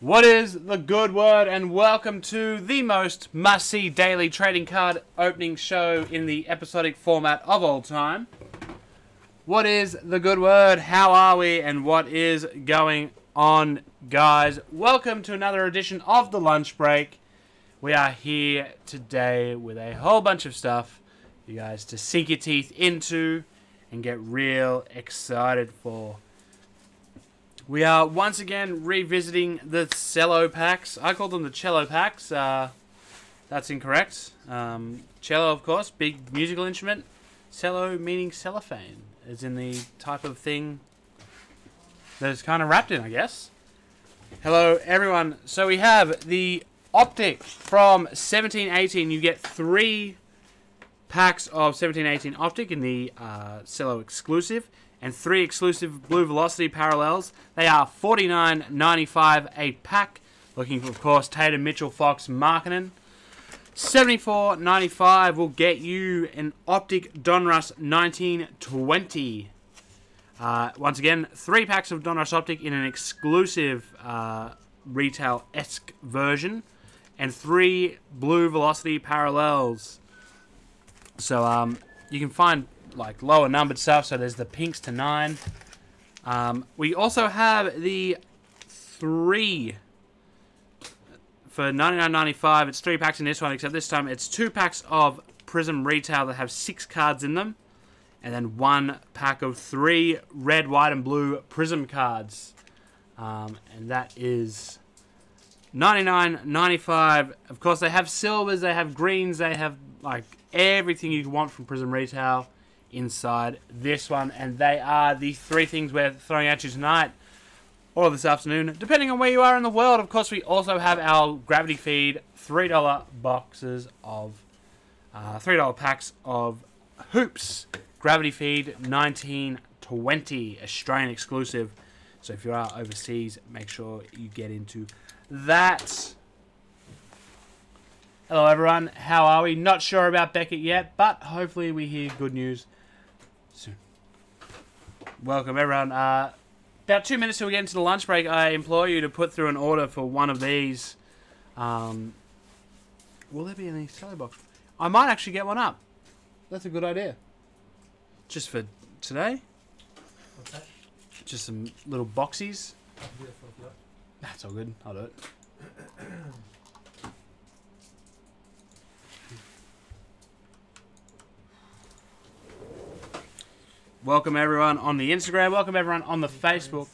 What is the good word, and welcome to the most must see daily trading card opening show in the episodic format of all time. What is the good word? How are we? And what is going on, guys? Welcome to another edition of the lunch break. We are here today with a whole bunch of stuff for you guys to sink your teeth into and get real excited for. We are once again revisiting the cello packs. I call them the cello packs. Uh, that's incorrect. Um, cello, of course, big musical instrument. Cello meaning cellophane, as in the type of thing that it's kind of wrapped in, I guess. Hello, everyone. So we have the Optic from 1718. You get three packs of 1718 Optic in the uh, cello exclusive and three exclusive Blue Velocity parallels. They are $49.95 a pack. Looking for, of course, Tatum, Mitchell, Fox, Markkanen. $74.95 will get you an Optic Donruss 1920. Uh, once again, three packs of Donruss Optic in an exclusive uh, retail-esque version, and three Blue Velocity parallels. So um, you can find like lower numbered stuff. So there's the pinks to nine. Um, we also have the three for 99.95. It's three packs in this one, except this time it's two packs of Prism Retail that have six cards in them, and then one pack of three red, white, and blue Prism cards. Um, and that is 99.95. Of course, they have silvers, they have greens, they have like everything you want from Prism Retail inside this one. And they are the three things we're throwing at you tonight or this afternoon, depending on where you are in the world. Of course, we also have our Gravity Feed $3 boxes of uh, $3 packs of hoops. Gravity Feed 1920, Australian exclusive. So if you are overseas, make sure you get into that. Hello everyone, how are we? Not sure about Beckett yet, but hopefully we hear good news soon. Welcome everyone. Uh, about two minutes till we get into the lunch break, I implore you to put through an order for one of these. Um, will there be any cello box? I might actually get one up. That's a good idea. Just for today? What's that? Just some little boxies. I can do that for you. That's all good. I'll do it. Welcome everyone on the Instagram. Welcome everyone on the Facebook.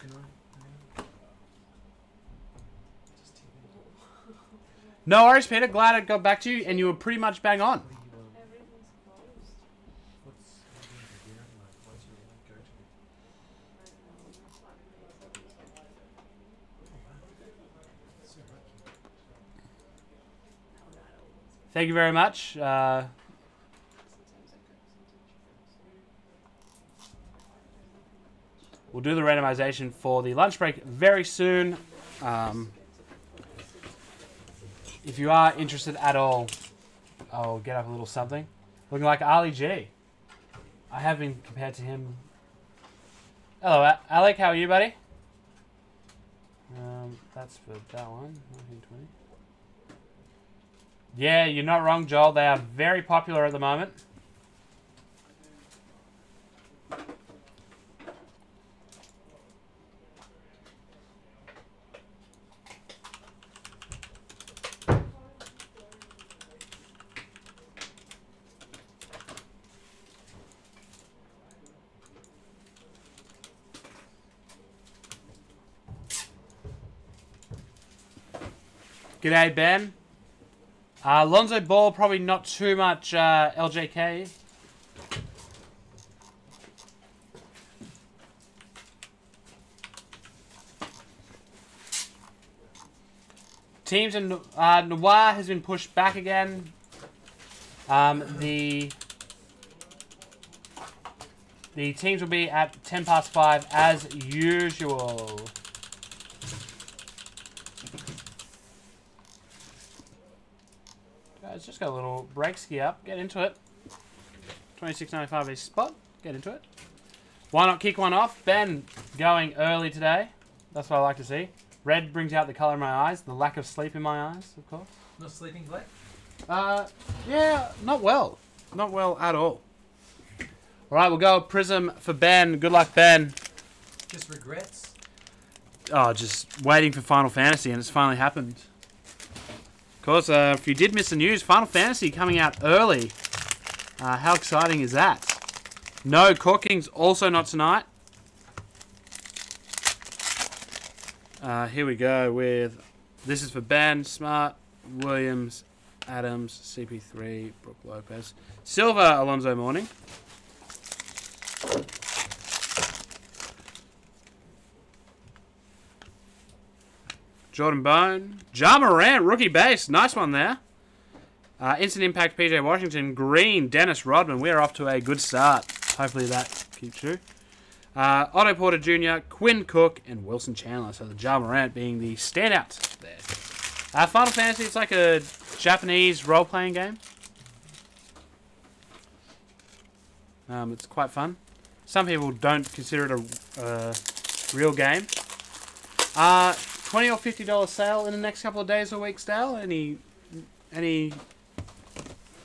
No worries, Peter. Glad I got back to you, and you were pretty much bang on. Thank you very much. Uh, we'll do the randomization for the lunch break very soon. Um, if you are interested at all, I'll get up a little something. Looking like Ali G. I have been compared to him. Hello, Alec. How are you, buddy? Um, that's for that one. 1920. Yeah, you're not wrong, Joel. They are very popular at the moment. G'day, Ben. Uh, Lonzo Ball, probably not too much uh, LJK. Teams in uh, Noir has been pushed back again. Um, the the teams will be at 10 past 5 as usual. Guys, just got a little brake ski up. Get into it. 26.95 a spot. Get into it. Why not kick one off? Ben going early today. That's what I like to see. Red brings out the color in my eyes, the lack of sleep in my eyes, of course. Not sleeping, Blake? Uh, yeah, not well. Not well at all. All right, we'll go Prism for Ben. Good luck, Ben. Just regrets? Oh, just waiting for Final Fantasy, and it's finally happened. Course, uh, if you did miss the news, Final Fantasy coming out early. Uh, how exciting is that? No, Court Kings also not tonight. Uh, here we go with this is for Ben, Smart, Williams, Adams, CP3, Brook Lopez, Silver, Alonzo Mourning. Jordan Bone. Ja Morant, rookie base. Nice one there. Uh, instant impact, PJ Washington. Green, Dennis Rodman. We are off to a good start. Hopefully that keeps true. Uh, Otto Porter Jr., Quinn Cook, and Wilson Chandler. So the Ja Morant being the standout there. Uh, Final Fantasy, it's like a Japanese role playing game. Um, it's quite fun. Some people don't consider it a uh, real game. Uh, twenty or fifty dollar sale in the next couple of days or weeks, Dale. Any any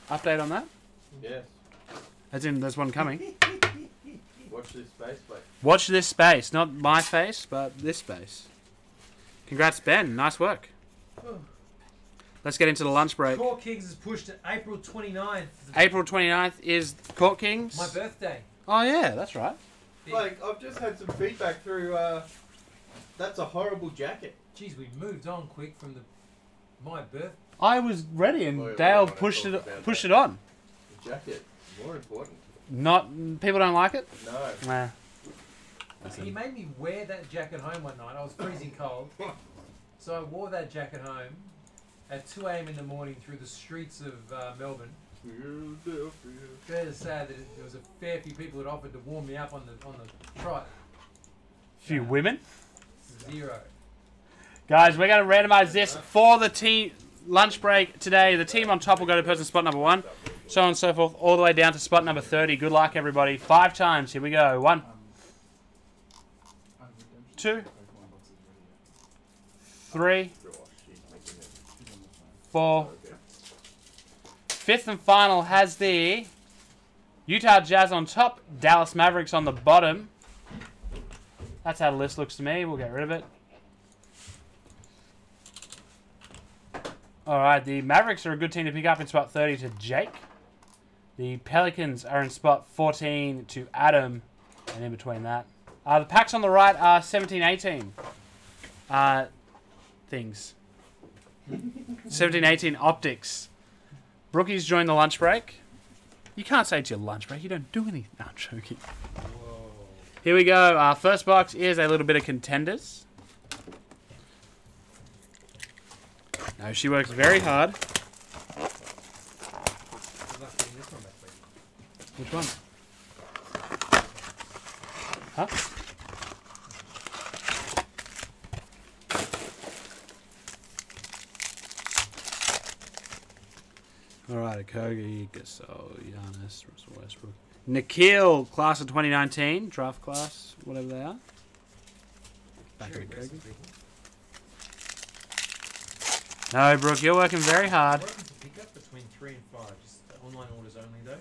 update on that? Yes. As in, there's one coming. Watch this space, mate. Watch this space, not my face, but this space. Congrats, Ben. Nice work. Let's get into the lunch break. Court Kings is pushed to April 29th. April 29th is Court Kings. My birthday. Oh, yeah, that's right. Like, I've just had some feedback through, uh, that's a horrible jacket. Jeez, we moved on quick from the my birth. I was ready and Oh, yeah, we Dale pushed it pushed that. it on. The jacket, more important. Not people don't like it. No. Nah. He made me wear that jacket home one night. I was freezing cold, so I wore that jacket home at 2 a.m. in the morning through the streets of uh, Melbourne. Fair to say that there was a fair few people that offered to warm me up on the on the trot. Few women. Zero. Guys, we're going to randomize this for the team lunch break today. The team on top will go to person spot number one, so on and so forth, all the way down to spot number 30. Good luck, everybody. Five times. Here we go. One, two, three, four. Fifth and final has the Utah Jazz on top, Dallas Mavericks on the bottom. That's how the list looks to me. We'll get rid of it. All right, the Mavericks are a good team to pick up in spot 30 to Jake. The Pelicans are in spot 14 to Adam, and in between that. Uh, the packs on the right are 17 18 uh, things. 17 18 optics. Brookie's joined the lunch break. You can't say it's your lunch break. You don't do anything. No, I'm joking. Whoa. Here we go. Our first box is a little bit of contenders. No, she works very hard. Good luck getting this one back, please. Which one? Huh? All right, Kogi, Gasol, Giannis, Russell Westbrook, Nikhil, class of 2019, draft class, whatever they are. Back Very in aggressive Kogi. people. No, Brooke, you're working very hard. We're open to pick up between three and five. Just online orders only though.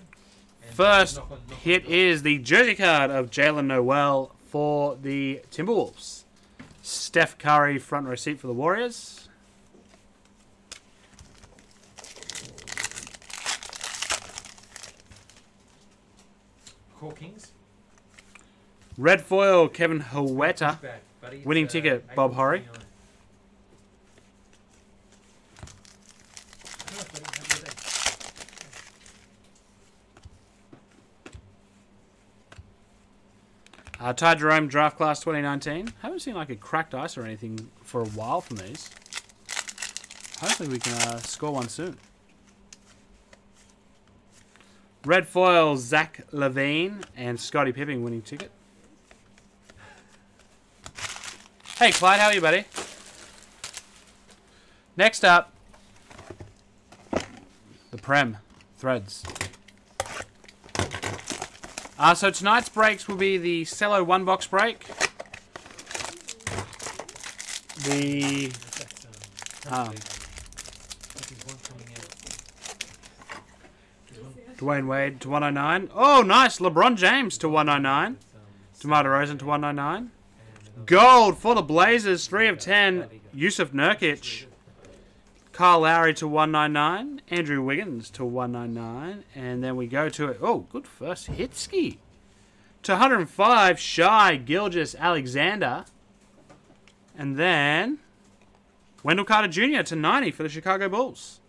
And First knock on- knock on hit is the jersey card of Jaylen Nowell for the Timberwolves. Steph Curry front row seat for the Warriors. Court Kings. Red foil Kevin Huerter. Pushback, buddy. It's, Winning uh, ticket, Bob Horry. 29th. Good luck, buddy. Have a good day. Uh, Ty Jerome draft class 2019. Haven't seen like a cracked ice or anything for a while from these. Hopefully we can uh, score one soon. Red foil Zach LaVine and Scottie Pippen winning ticket. Hey Clyde, how are you, buddy? Next up, the Prem threads. Uh, so tonight's breaks will be the Cello one box break. the um, Dwyane Wade to 109. Oh, nice. LeBron James to 109. that's, um, DeMar DeRozan to 109. Gold for the Blazers, 3 of 10. Jusuf Nurkic. Kyle Lowry to 199. Andrew Wiggins to 199. And then we go to it. Oh, good first hit ski. To 105, Shy Gilgis Alexander. And then Wendell Carter Jr. to 90 for the Chicago Bulls.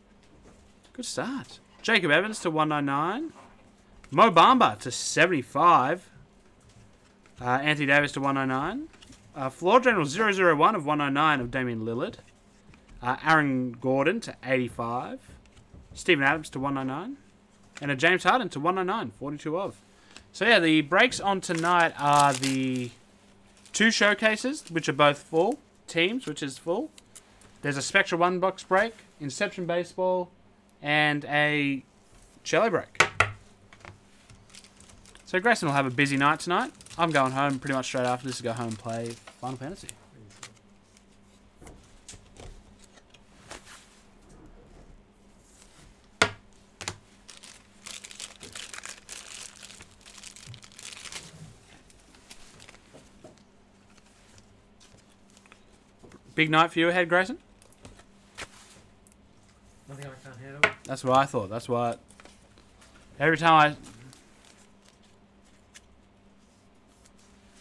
Good start. Jacob Evans to 199. Mo Bamba to 75. Uh, Anthony Davis to 109. Uh, floor general 001 of 109 of Damian Lillard. Uh, Aaron Gordon to 85. Steven Adams to 199. And a James Harden to 199, 42 of. So yeah, the breaks on tonight are the two showcases, which are both full. Teams, which is full. There's a Spectra 1 box break, Inception Baseball, and a Cello break. So Grayson will have a busy night tonight. I'm going home pretty much straight after this to go home and play Final Fantasy. Big night for you ahead, Grayson? Nothing I can't handle. That's what I thought. That's what. I... Every time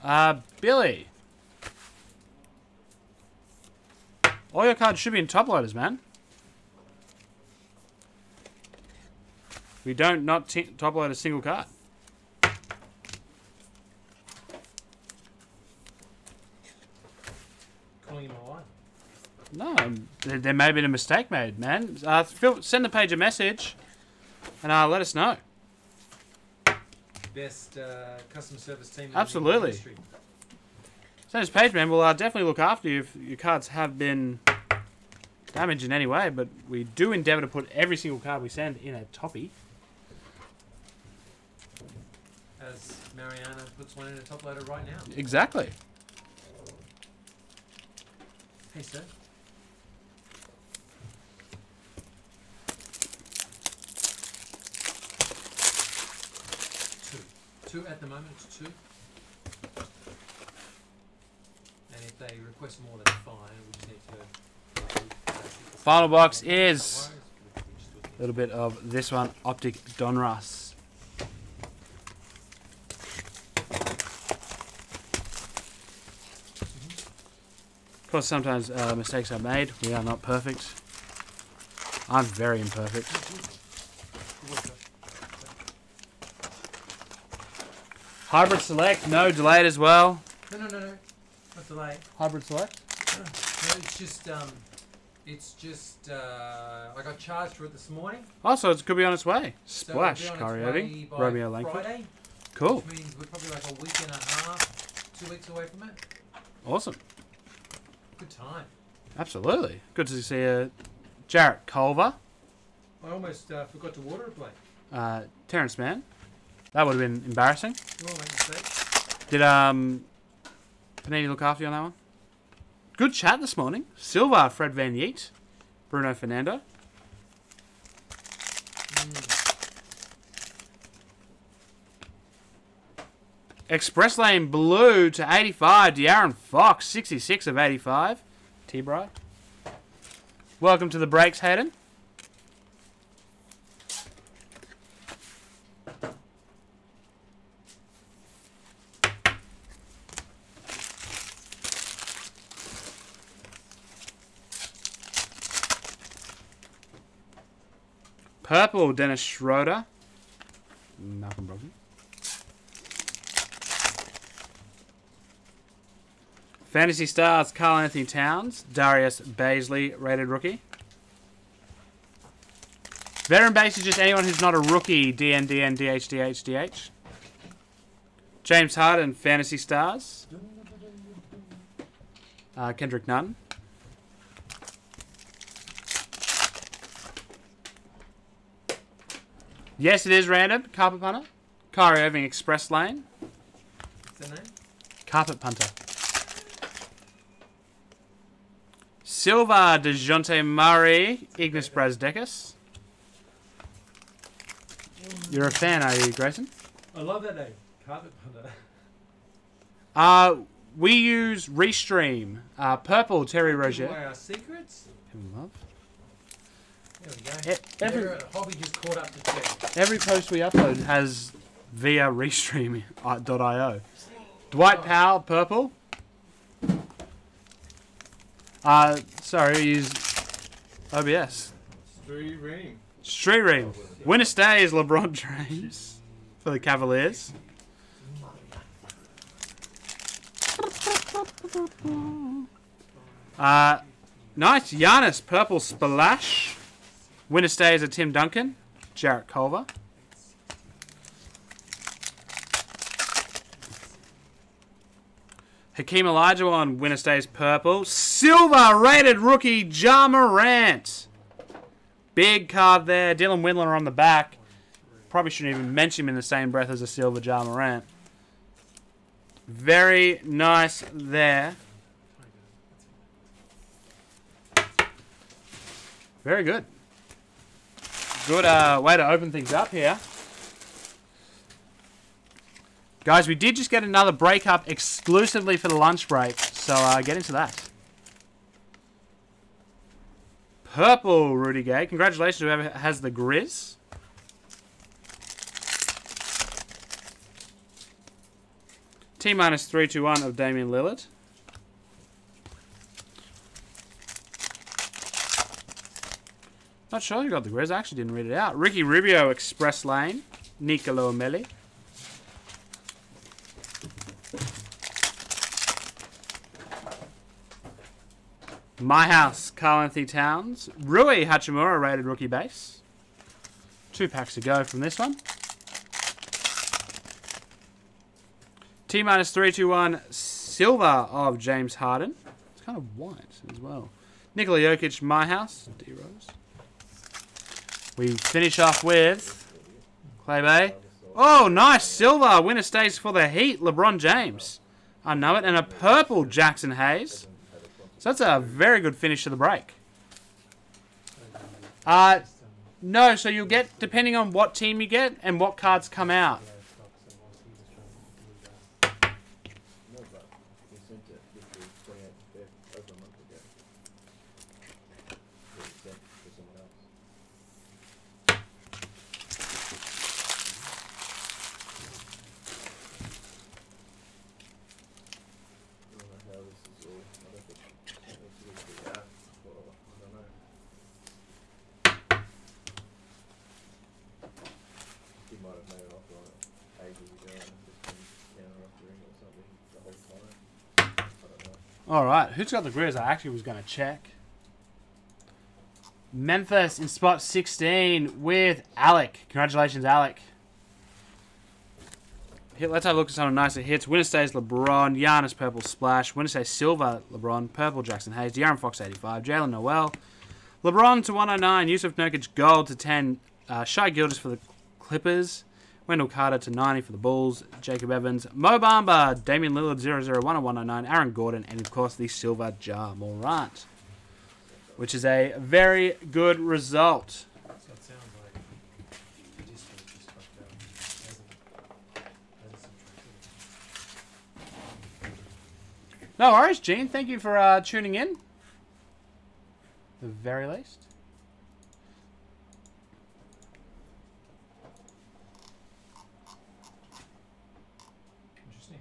I. Uh, Billy. All your cards should be in top loaders, man. We don't not t- top load a single card. Calling him a liar. No, um, there, may have been a mistake made, man. Uh, fill, send the page a message, and uh, let us know. Best uh, customer service team. in the Absolutely. industry. Send us a page, man. We'll uh, definitely look after you if your cards have been damaged in any way. But we do endeavour to put every single card we send in a toppy. As Mariana puts one in a top loader right now. Exactly. Hey, sir. Two. At the moment, two. And if they request more, that's fine. We just need to. Final box is a little bit of this one, Optic Donruss. Of course, sometimes uh, mistakes are made. We are not perfect. I'm very imperfect. Hybrid Select, no delayed as well. No, no, no, no. Not delay. Hybrid Select? No, it's just um, it's just uh, I got charged for it this morning. Also, it could be on its way. So Splash, its Irving, Romeo Langford. Friday, Cool. which means we're probably like a week and a half, two weeks away from it. Awesome. Good time. Absolutely. Good to see uh, Jarrett Culver, I almost uh, forgot to water a plate. uh, Terance Mann. That would have been embarrassing. We all make mistakes. Did um Panini look after you on that one? Good chat this morning. Silva, Fred VanVleet, Bruno Fernando. Express Lane Blue to 85. De'Aaron Fox, 66 of 85. T-Bry. Welcome to the breaks, Hayden. Purple, Dennis Schroeder. Malcolm Brogdon. Fantasy Stars, Karl-Anthony Towns. Darius Bazley, rated rookie. Veteran base is just anyone who's not a rookie. DN, DN, DH, DH, DH. James Harden, Fantasy Stars. Uh, Kendrick Nunn. Yes, it is random. Carpet punter. Kyrie Irving Express Lane. What's their name? Carpet punter. Silver, DeJounte Murray, Ignas Brazdeikis. You're a fan, are you, Grayson? I love that name. Carpet punter. Uh, we use Restream. Uh, purple, Terry Roger. our secrets. Kevin Love. There we go. Every- Never a hobby just caught up to check. Every post we upload has via Restream.io. Dwight Powell, purple. Uh, sorry, use OBS. Stream. Stream. Winner stays LeBron James for the Cavaliers. Uh, nice. Giannis, purple splash. Winner stays at Tim Duncan. Jarrett Culver. Hakeem Olajuwon, winner stays purple. Silver rated rookie Ja Morant. Big card there. Dylan Windler on the back. Probably shouldn't even mention him in the same breath as a silver Ja Morant. Very nice there. Very good. Good uh, way to open things up here. Guys, we did just get another breakup exclusively for the lunch break, so uh, get into that. Purple Rudy Gay. Congratulations, whoever has the Grizz. T minus 321 of Damian Lillard. Not sure you got the Grizz. I actually didn't read it out. Ricky Rubio, Express Lane. Nicolo Melli. My House, Karl-Anthony Towns. Rui Hachimura, rated rookie base. Two packs to go from this one. T minus 321, Silver of James Harden. It's kind of white as well. Nikola Jokic, My House, D Rose. We finish off with Clay Bay. Oh, nice silver. Winner stays for the Heat, LeBron James. I know it. And a purple Jaxson Hayes. So that's a very good finish to the break. Uh, no, so you'll get, depending on what team you get and what cards come out. No, but he sent it literally 28th Feb, over a month ago. That he sent to someone else. I don't know how this is all. I don't think I don't think it's really out. Well, I don't know. He might have made an offer on it ages ago and just been counter offering or something the whole time. I don't know. All right, who's got the Grizz? I actually was going to check. Memphis in spot 16 with Alec. Congratulations, Alec. Let's have a look at some of the nicer hits. Winner stays LeBron, Giannis purple splash. Winner stays silver LeBron, purple Jaxson Hayes, De'Aaron Fox 85, Jaylen Nowell, LeBron to 109, Jusuf Nurkic gold to 10, uh, Shy Gilders for the Clippers, Wendell Carter to 90 for the Bulls, Jacob Evans, Mo Bamba, Damian Lillard 001 and 109, Aaron Gordon, and of course the silver Ja Morant, which is a very good result. So it sounds like the district just fucked up. Hasn't, hasn't subtracted. No worries, Gene. Thank you for uh, tuning in. The very least. Interesting.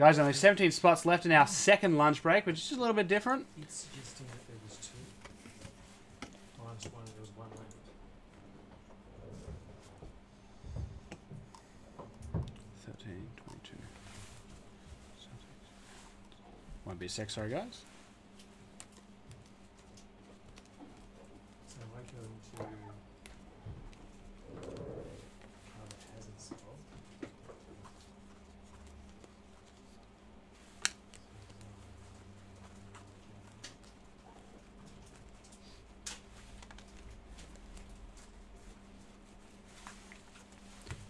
Guys, only 17 spots left in our second lunch break, which is just a little bit different. It's suggesting that there was two. Minus one, there was one left. 13, 22. Won't be a sec, sorry, guys. So I might go into. Card that hasn't sold.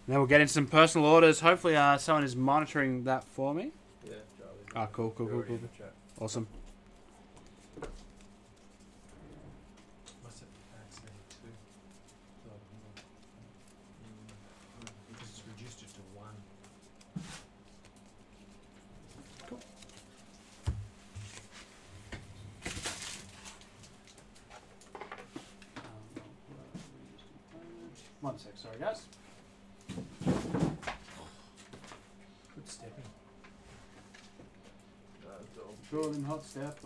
And then we'll get into some personal orders. Hopefully, uh, someone is monitoring that for me. Yeah, Charlie. Ah, cool, cool, cool, cool. Awesome. Must have vaccinated two. Oh, no. Because it's reduced it to one. One sec, sorry guys. Good stepping. No, it's all- Golden hot step.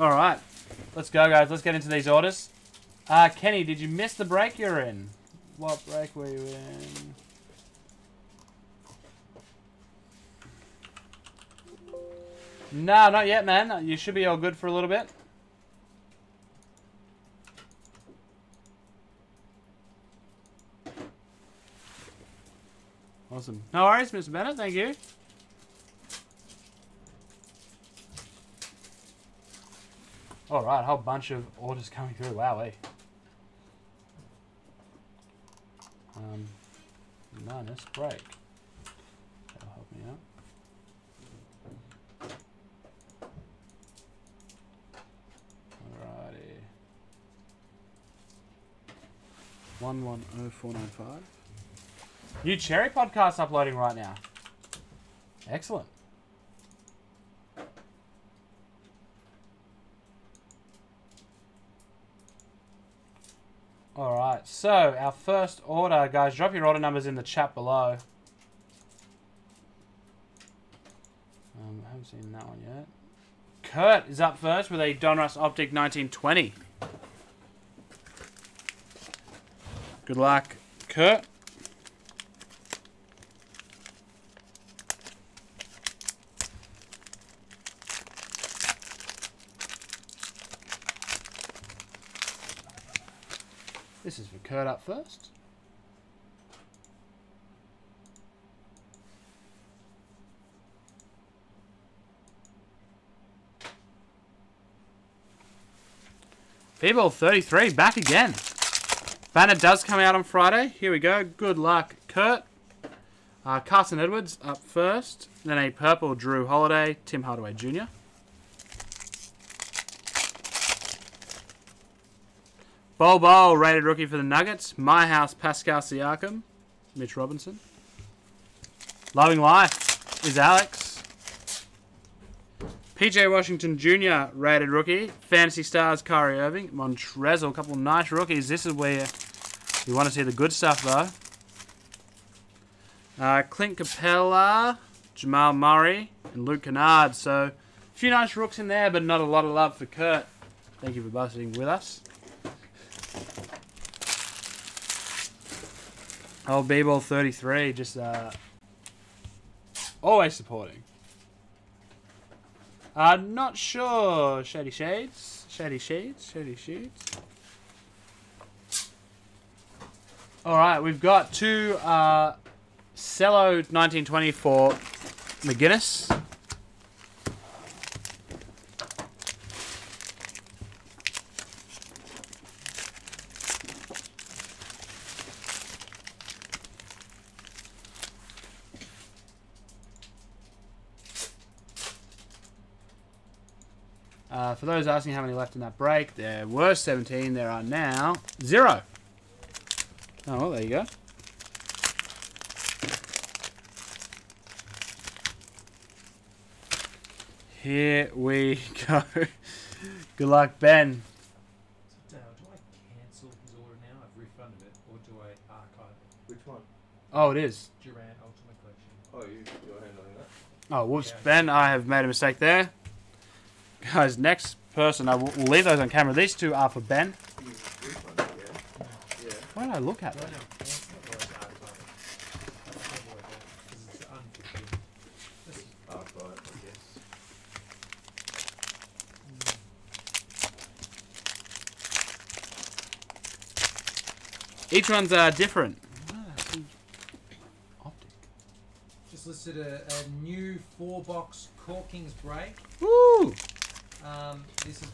All right, let's go, guys. Let's get into these orders. Uh, Kenny, did you miss the break you're in? What break were you in? No, not yet, man. You should be all good for a little bit. Awesome. No worries, Mr. Bennett. Thank you. All right, a whole bunch of orders coming through. Wow, eh? Um, minus break. That'll help me out. Alrighty. One one oh four nine five. New Cherry podcast uploading right now. Excellent. Alright, so our first order, guys, drop your order numbers in the chat below. Um, I haven't seen that one yet. Kurt is up first with a Donruss Optic 1920. Good luck, Kurt. Kurt up first. Feeble 33 back again. Banner does come out on Friday. Here we go. Good luck, Kurt. Uh, Carson Edwards up first. Then a purple Jrue Holiday, Tim Hardaway Jr. Bol Bol, rated rookie for the Nuggets. My House, Pascal Siakam. Mitch Robinson. Loving Life is Alex. PJ Washington Jr., rated rookie. Fantasy Stars, Kyrie Irving. Montrezl, a couple of nice rookies. This is where you want to see the good stuff, though. Uh, Clint Capela, Jamal Murray, and Luke Kennard. So, a few nice rooks in there, but not a lot of love for Kurt. Thank you for busting with us. Oh, B-Ball 33, just uh, always supporting. Uh, not sure. Shady Shades? Shady Shades? Shady Shades? Alright, we've got two uh, Cello 1920 for McGuinness. Those asking how many left in that break, there were 17. There are now zero. Oh, well, there you go. Here we go. Good luck, Ben. So, Dale, do I cancel his order now? I've refunded it, or do I archive it? Which one? Oh, it is. Durant Ultimate Collection. Oh, you, you're handling that? Oh, whoops, Yeah. Ben. I have made a mistake there. Guys, next person, I will leave those on camera. These two are for Ben. You refunded, yeah? Yeah. Why did I look at them? no, cancel it or archive it. That's the word there, 'cause it's unfulfilled. This is Archive, I guess. Each one's uh, different. Optic. Just listed a, a new four box Court Kings break. Woo! Um, this is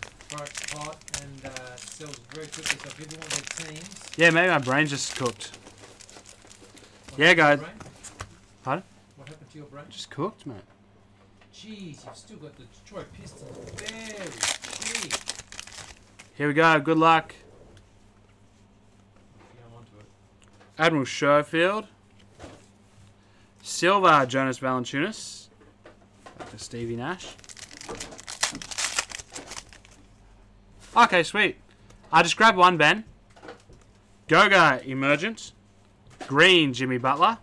hot and uh, sells very quickly. So if you want their teams, Yeah, maybe my brain just cooked. what Yeah, guys. Pardon? What happened to your brain? Just cooked, mate. Jeez, you've still got the Detroit Pistons very cheap. Here we go. Good luck. Yeah, I'm onto it. Admiral Schofield. Silva, Jonas Valanciunas. Stevie Nash. Okay, sweet. I just grabbed one, Ben. Goga, Emergent. Green, Jimmy Butler.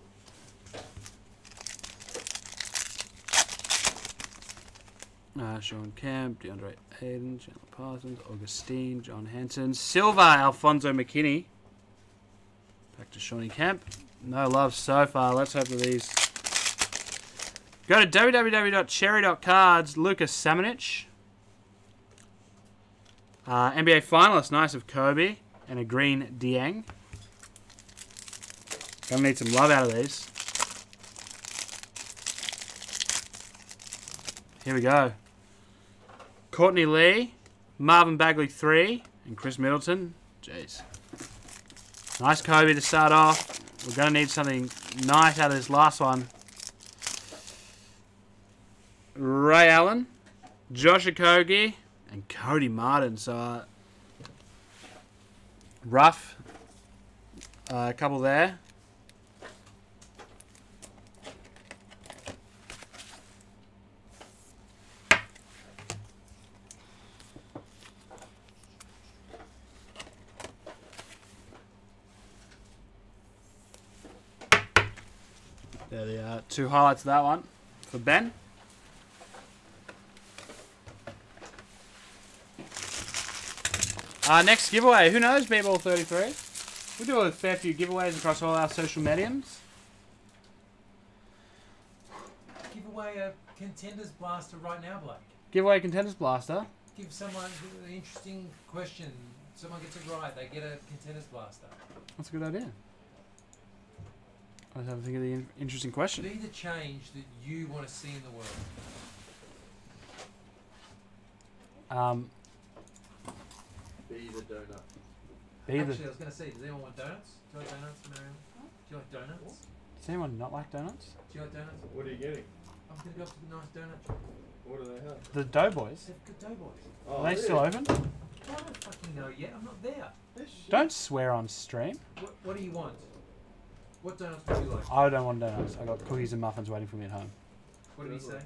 Uh, Shawn Kemp, DeAndre Hayden, Chandler Parsons, Augustine, John Henson. Silva, Alfonzo McKinnie. Back to Shawnee Kemp. No love so far. Let's hope that these. Go to www.cherry.cards. Lucas Samanich. Uh, NBA finalist, nice of Kobe. And a green Dieng. Gonna need some love out of these. Here we go. Courtney Lee, Marvin Bagley 3, and Khris Middleton. Jeez. Nice Kobe to start off. We're going to need something nice out of this last one. Ray Allen, Josh Okogie, and Cody Martin. So, uh, rough. Uh, a couple there. There they are. Two highlights of that one for Ben. Uh, next giveaway. Who knows, B-Ball 33? We do a fair few giveaways across all our social mediums. Give away a contenders blaster right now, Blake. Give away a Contenders Blaster. Give someone an interesting question. Someone gets it right, they get a contenders blaster. That's a good idea. I was having to think of the in- interesting question. Be the change that you want to see in the world. Um, Be the donut. be the, Actually, I was going to say, does anyone want donuts? Do you like donuts, Mariam? Do you like donuts? does anyone not like donuts? Do you like donuts? What are you getting? I'm going to go up to the nice donut shop. What do they have? The Doughboys. They've got doughboys. Oh, Are they still open? I don't fucking know yet. I'm not there. Don't swear on stream. What, what do you want? What donuts would you like? I don't want donuts. I got cookies and muffins waiting for me at home. What did he say?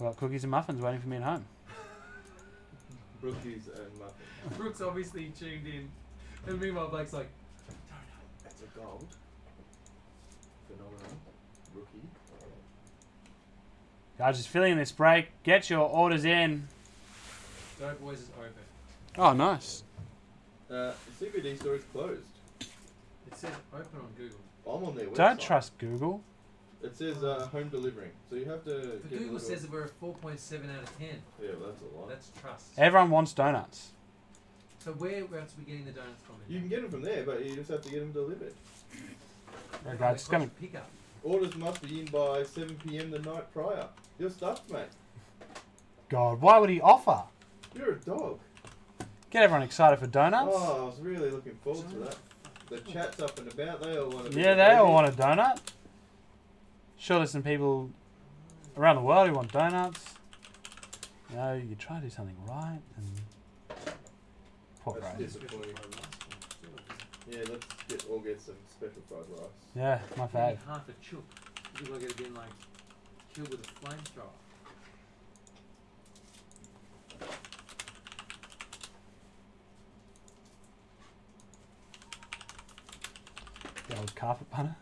I got cookies and muffins waiting for me at home. Brookies and muffins. Brooks obviously tuned in. And meanwhile, Blake's like, That's a gold. Phenomenal. Rookie. Guys, just filling this break. Get your orders in. Doughboys is open. Oh, nice. Uh, the CBD store is closed. It says open on Google. I'm on their website. Don't trust Google. It says uh, home delivering, so you have to. But get Google says that we're a 4.7 out of 10. Yeah, well, that's a lot. That's trust. Everyone wants donuts. So where else are we getting the donuts from? You can get them from there, but you just have to get them delivered. Right, They guys, it's cost gonna. you Pickup. Orders must be in by 7 p.m. the night prior. You're stuffed, mate. God, why would he offer? You're a dog. Get everyone excited for donuts. Oh, I was really looking forward to that. The chat's up and about. They all want to. yeah, they all want a donut. Sure, there's some people around the world who want donuts. You know, you try to do something right, and poor That's Ray. disappointing. Yeah, let's get all get some special fried rice. Yeah, my Maybe fave. half a chook. You look like it been like killed with a flamethrower. The old carpet punter.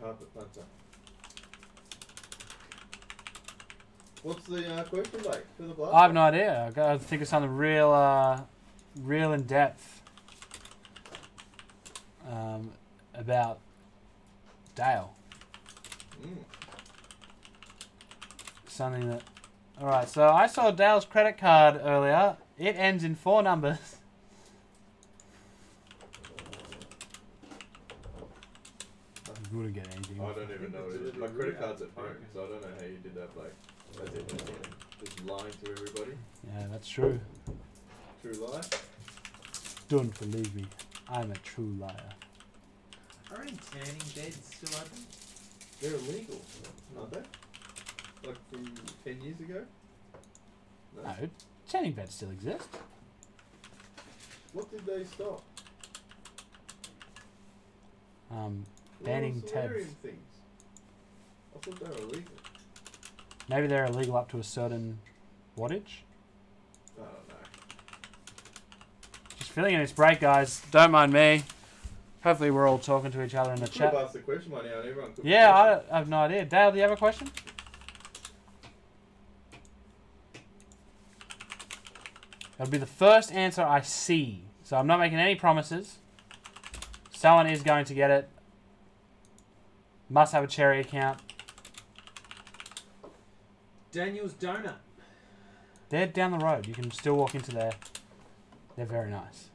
Carpet punter. What's the uh, question, like for the blast? I have no idea. I gotta think of something real, uh, real in depth um, about Dale. Mm. Something that. All right, so I saw Dale's credit card earlier. It ends in four numbers. Good to get anything. I don't even know what it is. My credit card's at home, so I don't know how you did that, Blake. That's it. that's it. Just lying to everybody. Yeah, that's true. True lie. Don't believe me. I'm a true liar. Are any tanning beds still open? They're illegal, aren't they? Like from Ten years ago? No, tanning beds still exist. What did they stop? Um, What Banning was tabs. things. I thought they were illegal. Maybe they're illegal up to a certain wattage. I don't know. Just filling in this break, guys. Don't mind me. Hopefully, we're all talking to each other in the chat. the question by now everyone Yeah, I, I have no idea. Dale, do you have a question? It'll be the first answer I see. So I'm not making any promises. Someone is going to get it. Must have a cherry account. Daniel's Donut. They're down the road. You can still walk into there. They're very nice.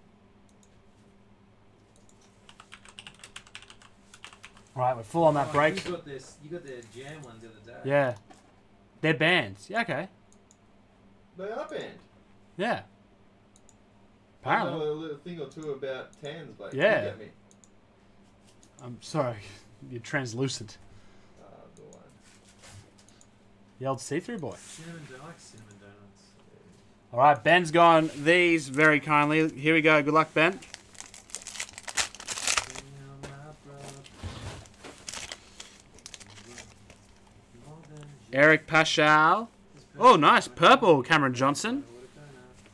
Alright, we're full on that Oh, break. You got this. You got the jam ones the other day. Yeah. They're bands. Yeah, okay. They are banned. Yeah. I Apparently. know a little thing or two about tans, but Yeah. You get me. I'm sorry. You're translucent. The old see-through boy. Cinnamon, do I like cinnamon donuts. All right, Ben's gone these very kindly. Here we go. Good luck, Ben. Daniel, my brother. More than Eric Paschall. Oh, nice. Purple, Cameron Johnson.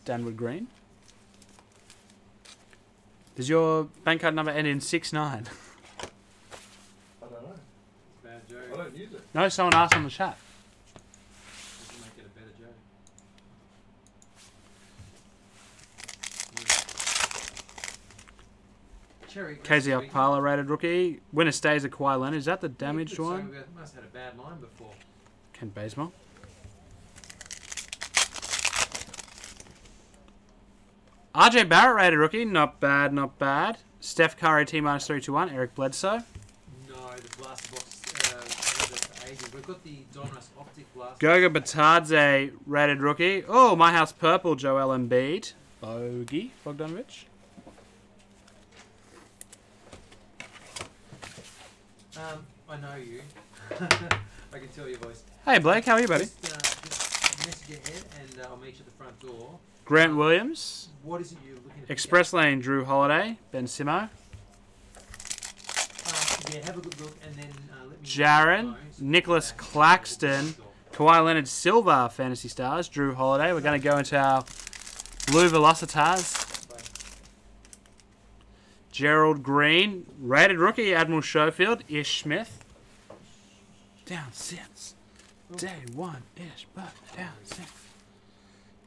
Danwood Green. Does your bank card number end in 69? I don't know. Bad I don't use it. No, someone asked on the chat. Doesn't make it a better joke. Cherry. KZ Cherry. Rated rookie. Winner stays a Kawhi Leonard. Is that the damaged Yeah, good, so one? Must have had a bad line before. Ken Bazemore. RJ Barrett rated rookie. Not bad, not bad. Steph Curry T minus 321. Eric Bledsoe. No, the blaster box. Uh. We've got the Donruss optic blaster. Goga Bitadze rated rookie. Oh, My House Purple, Joel Embiid. Bogey, Bogdanovich. Um, I know you. I can tell your voice. Hey Blake, how are you, buddy? Just, uh, just message ahead and uh, I'll meet you at the front door. Grant Williams. What is it you're looking at? Express Lane, Jrue Holiday. Ben Simo. Uh, yeah, have a good look and then uh, let me. Jaren, Nicholas Claxton. Kawhi Leonard Silver Fantasy Stars. Jrue Holiday. We're going to go into our Blue Velocitas. Gerald Green. Rated rookie, Admiral Schofield. Ish Smith. Down since day one. Ish, but down since.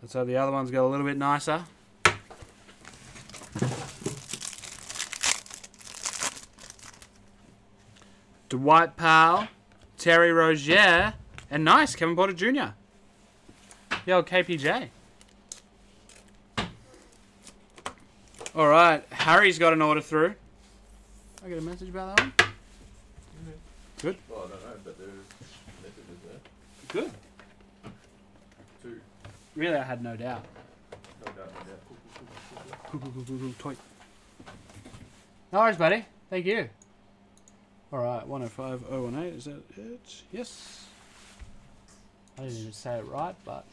Let's hope the other ones go a little bit nicer. Dwight Powell, Terry Rozier, and nice Kevin Porter Jr. Old KPJ. All right, Harry's got an order through. I get a message about that one. Good? Well, I don't know, but there's messages there. Good. Two. Really, I had no doubt. No doubt, no doubt. Cool, cool, cool, cool, cool, toy. No worries, buddy. Thank you. All right, 105018. Is that it? Yes. I didn't even say it right, but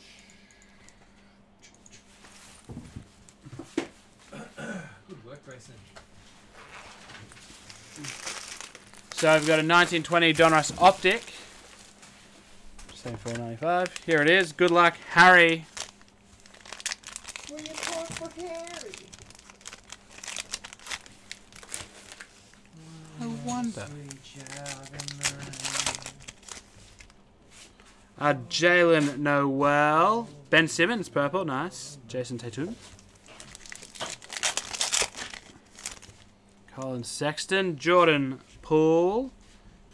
Good work, Grayson. so I've got a 1920 Donruss Optic. 74.95. Here it is. Good luck, Harry. Will you talk for Harry? I wonder. Sweet child in the rain. Uh, Jaylen Nowell. Ben Simmons, purple. Nice. Jayson Tatum. Collin Sexton. Jordan Poole.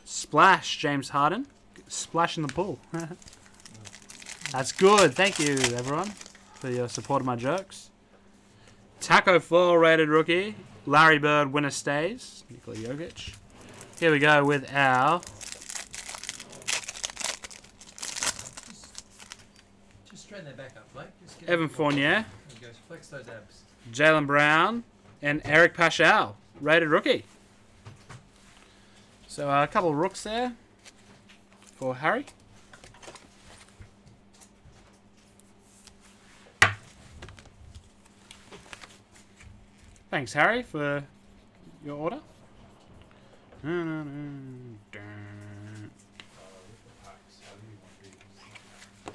Splash, James Harden. Splash in the pool. That's good. Thank you, everyone, for your support of my jokes. Tacko Fall rated rookie. Larry Bird winner stays. Nikola Jokic. Here we go with our Just straighten that back up, Blake. Evan Fournier. There you go. Flex those abs. Jaylen Brown, and Eric Paschall, rated rookie. So uh, a couple of rooks there for Harry. Thanks, Harry, for your order.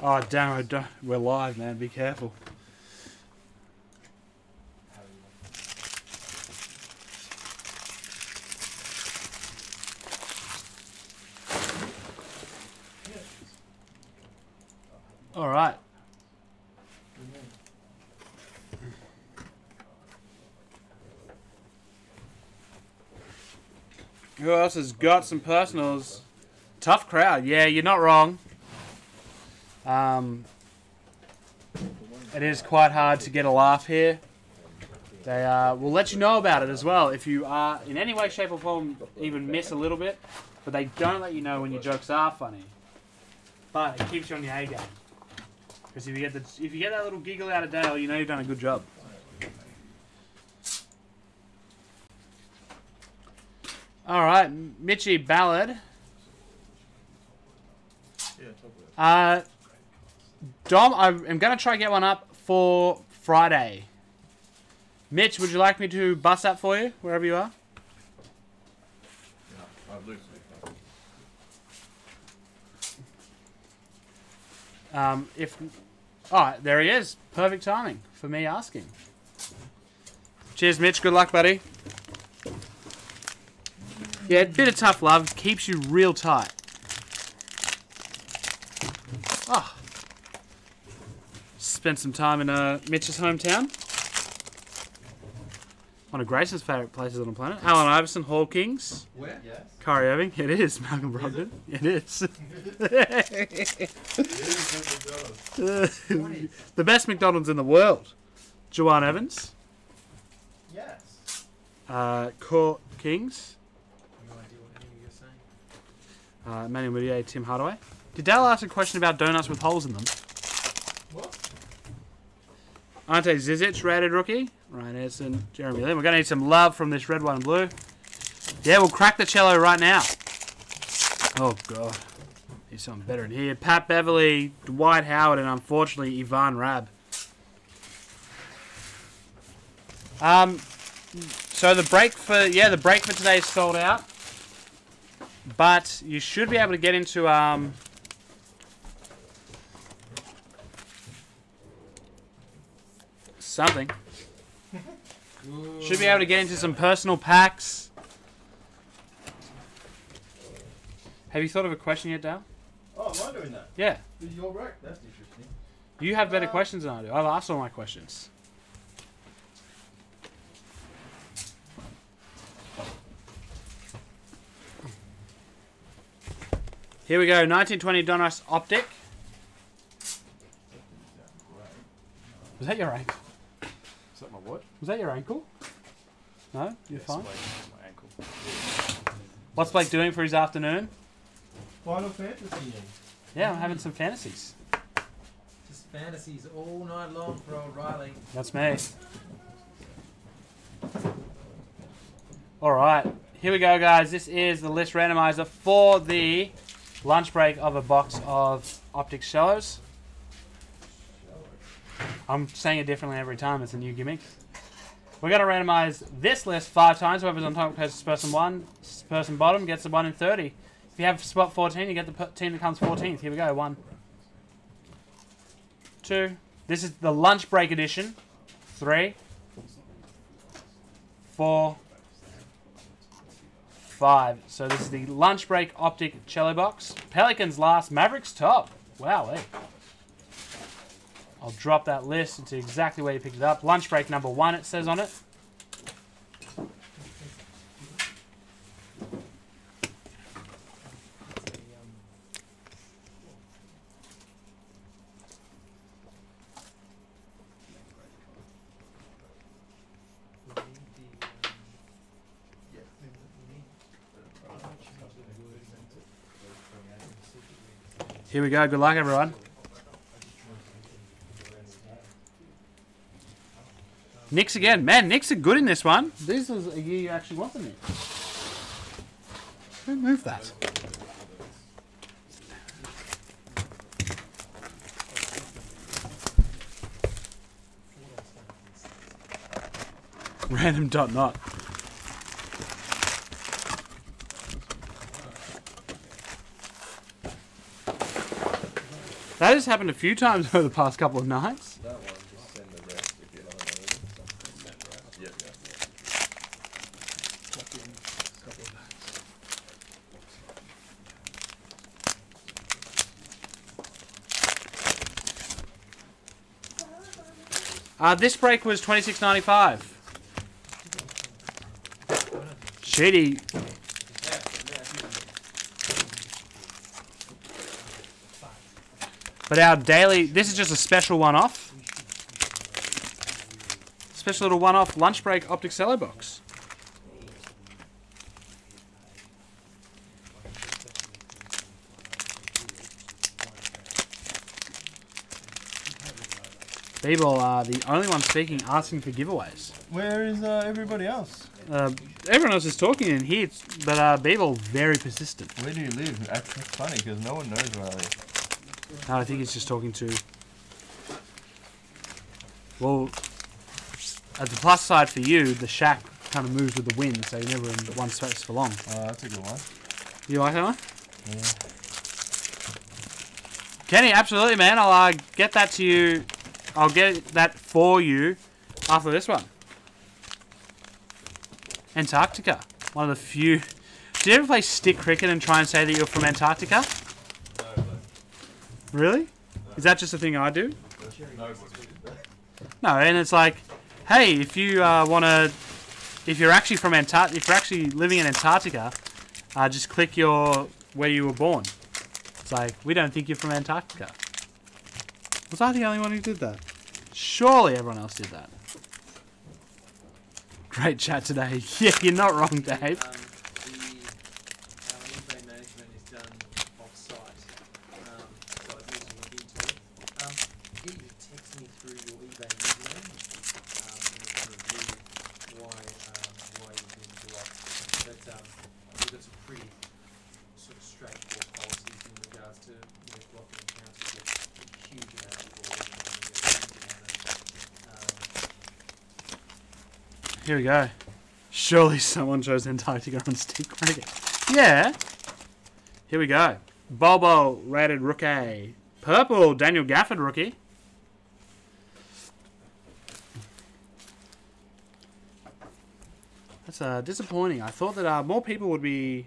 Oh, damn, we're live, man. Be careful. Who else has got some personals? Tough crowd. Yeah, you're not wrong. Um, it is quite hard to get a laugh here. They uh, will let you know about it as well if you are in any way, shape, or form even miss a little bit. But they don't let you know when your jokes are funny. But it keeps you on your A game. Because if you get the if you get that little giggle out of Dale, you know you've done a good job. All right, Mitchy Ballard. Yeah, top of it. Uh, Dom, I am going to try and get one up for Friday. Mitch, would you like me to bust that for you, wherever you are? No, I've loosely. Um, if... Oh, there he is. Perfect timing for me asking. Cheers, Mitch. Good luck, buddy. Yeah, a bit of tough love. Keeps you real tight. Oh. Spent some time in uh, Mitch's hometown. One of Grayson's favourite places on the planet. Allen Iverson, Hall Kings. Where? Yes. Kyrie Irving. It is. Malcolm Brogdon. It is. the best McDonald's in the world. Joanne Evans. Yes. Uh, Court Kings. No idea what any of you're saying. Uh, Emmanuel Mudiay, Tim Hardaway. Did Dale ask a question about donuts with holes in them? What? Ante Zizic, rated rookie. Ryan Anderson, Jeremy Lin. We're going to need some love from this red, white, and blue. Yeah, we'll crack the cello right now. Oh, God. He's something better in here. Pat Beverley, Dwight Howard, and unfortunately, Ivan Rabb. Um, so the break for, yeah, the break for today is sold out. But you should be able to get into, um, something. Should be able to get into some personal packs. Have you thought of a question yet, Dale? Oh, am I doing that? Yeah. You're right. That's interesting. You have better Uh, questions than I do. I've asked all my questions. Here we go. 1920 Donruss Optic. Was that your ankle? Is that my what? Was that your ankle? No? You're Yes, fine? my, my ankle. What's Blake doing for his afternoon? Final Fantasy. Yeah, I'm having some fantasies. Just fantasies all night long for old Riley. That's me. All right, here we go, guys. This is the list randomizer for the lunch break of a box of Optic Shallows. I'm saying it differently every time. It's a new gimmick. We're going to randomize this list five times. Whoever's on top goes person one. Person bottom gets the one in 30. If you have spot 14, you get the team that comes 14th. Here we go. One, two. This is the lunch break edition. Three, four, five. So this is the lunch break optic cello box. Pelicans last, Mavericks top. Wow, eh? I'll drop that list into exactly where you picked it up. Lunch break number one, it says on it. Here we go. Good luck, everyone. Knicks again. Man, Knicks are good in this one. This is a year you actually want the Knicks. Who moved that? Random dot not. That has happened a few times over the past couple of nights. That one, just send the rest if you don't know. Yep. Uh, this break was twenty six ninety five. Shitty. But our daily, this is just a special one off. Special little one off lunch break optic cello box. People are the only one speaking, asking for giveaways. Where is uh, everybody else? Uh, everyone else is talking in here, but uh, Beeble very persistent. Where do you live? That's funny because no one knows where I live. No, I think he's just talking to. Well, at the plus side for you, the shack kind of moves with the wind, so you're never in one space for long. Oh, that's a good one. You like that one? Yeah. Kenny, absolutely, man. I'll uh, get that to you. I'll get that for you after this one. Antarctica. One of the few. Did you ever play stick cricket and try and say that you're from Antarctica? Really? Is that just a thing I do? No, and it's like, hey, if you uh, want to, if you're actually from Antarctica, if you're actually living in Antarctica, uh, just click your where you were born. It's like we don't think you're from Antarctica. Was I the only one who did that? Surely everyone else did that. Great chat today. Yeah, you're not wrong, Dave. Um, the, our eBay management is done off-site, um, so I'm using a e-tool. Um, get you to text me through your eBay username, um, and we'll kind of review why, um, why you've been blocked. But, um, we've got some pretty sort of straightforward policies in regards to, you know, blocking accounts. We get a huge amount of fraud, and we get a huge amount of, um, Here we go. Surely someone chose Antarctica on stick cricket. Yeah. Here we go. Bobo rated rookie. Purple Daniel Gafford rookie. That's uh, disappointing. I thought that uh, more people would be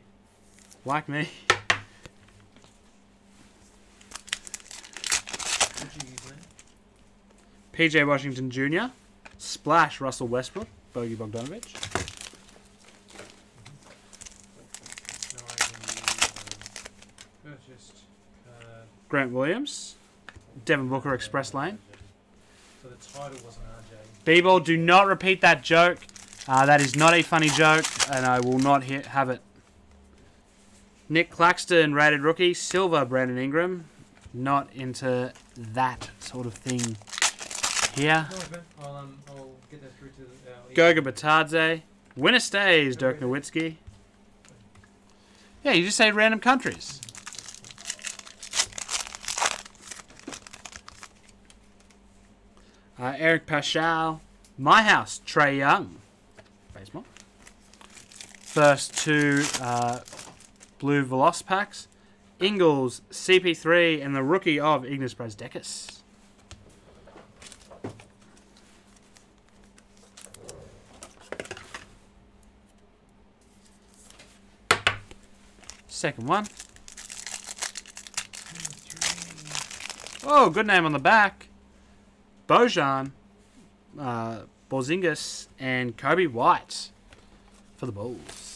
like me. what's your username? PJ Washington Jr. Splash Russell Westbrook. Bogey Bogdanovich. Grant Williams. Devin Booker Express Lane. so the title wasn't RJ. B-ball, do not repeat that joke. Uh, that is not a funny joke, and I will not have it. Nick Claxton, rated rookie. Silver, Brandon Ingram. Not into that sort of thing here. No, worries, man. I'll, um, I'll get that through to the, uh, Goga Bitadze. Winner stays, Dirk Nowitzki. Yeah, you just say random countries. Uh, Eric Paschall. My house, Trae Young. Baseball. First two uh, blue Veloz packs. Ingles, CP3, and the rookie of Ignas Brazdeikis. Second one. Oh, good name on the back. Bojan, uh, Borzingas, and Coby White for the Bulls.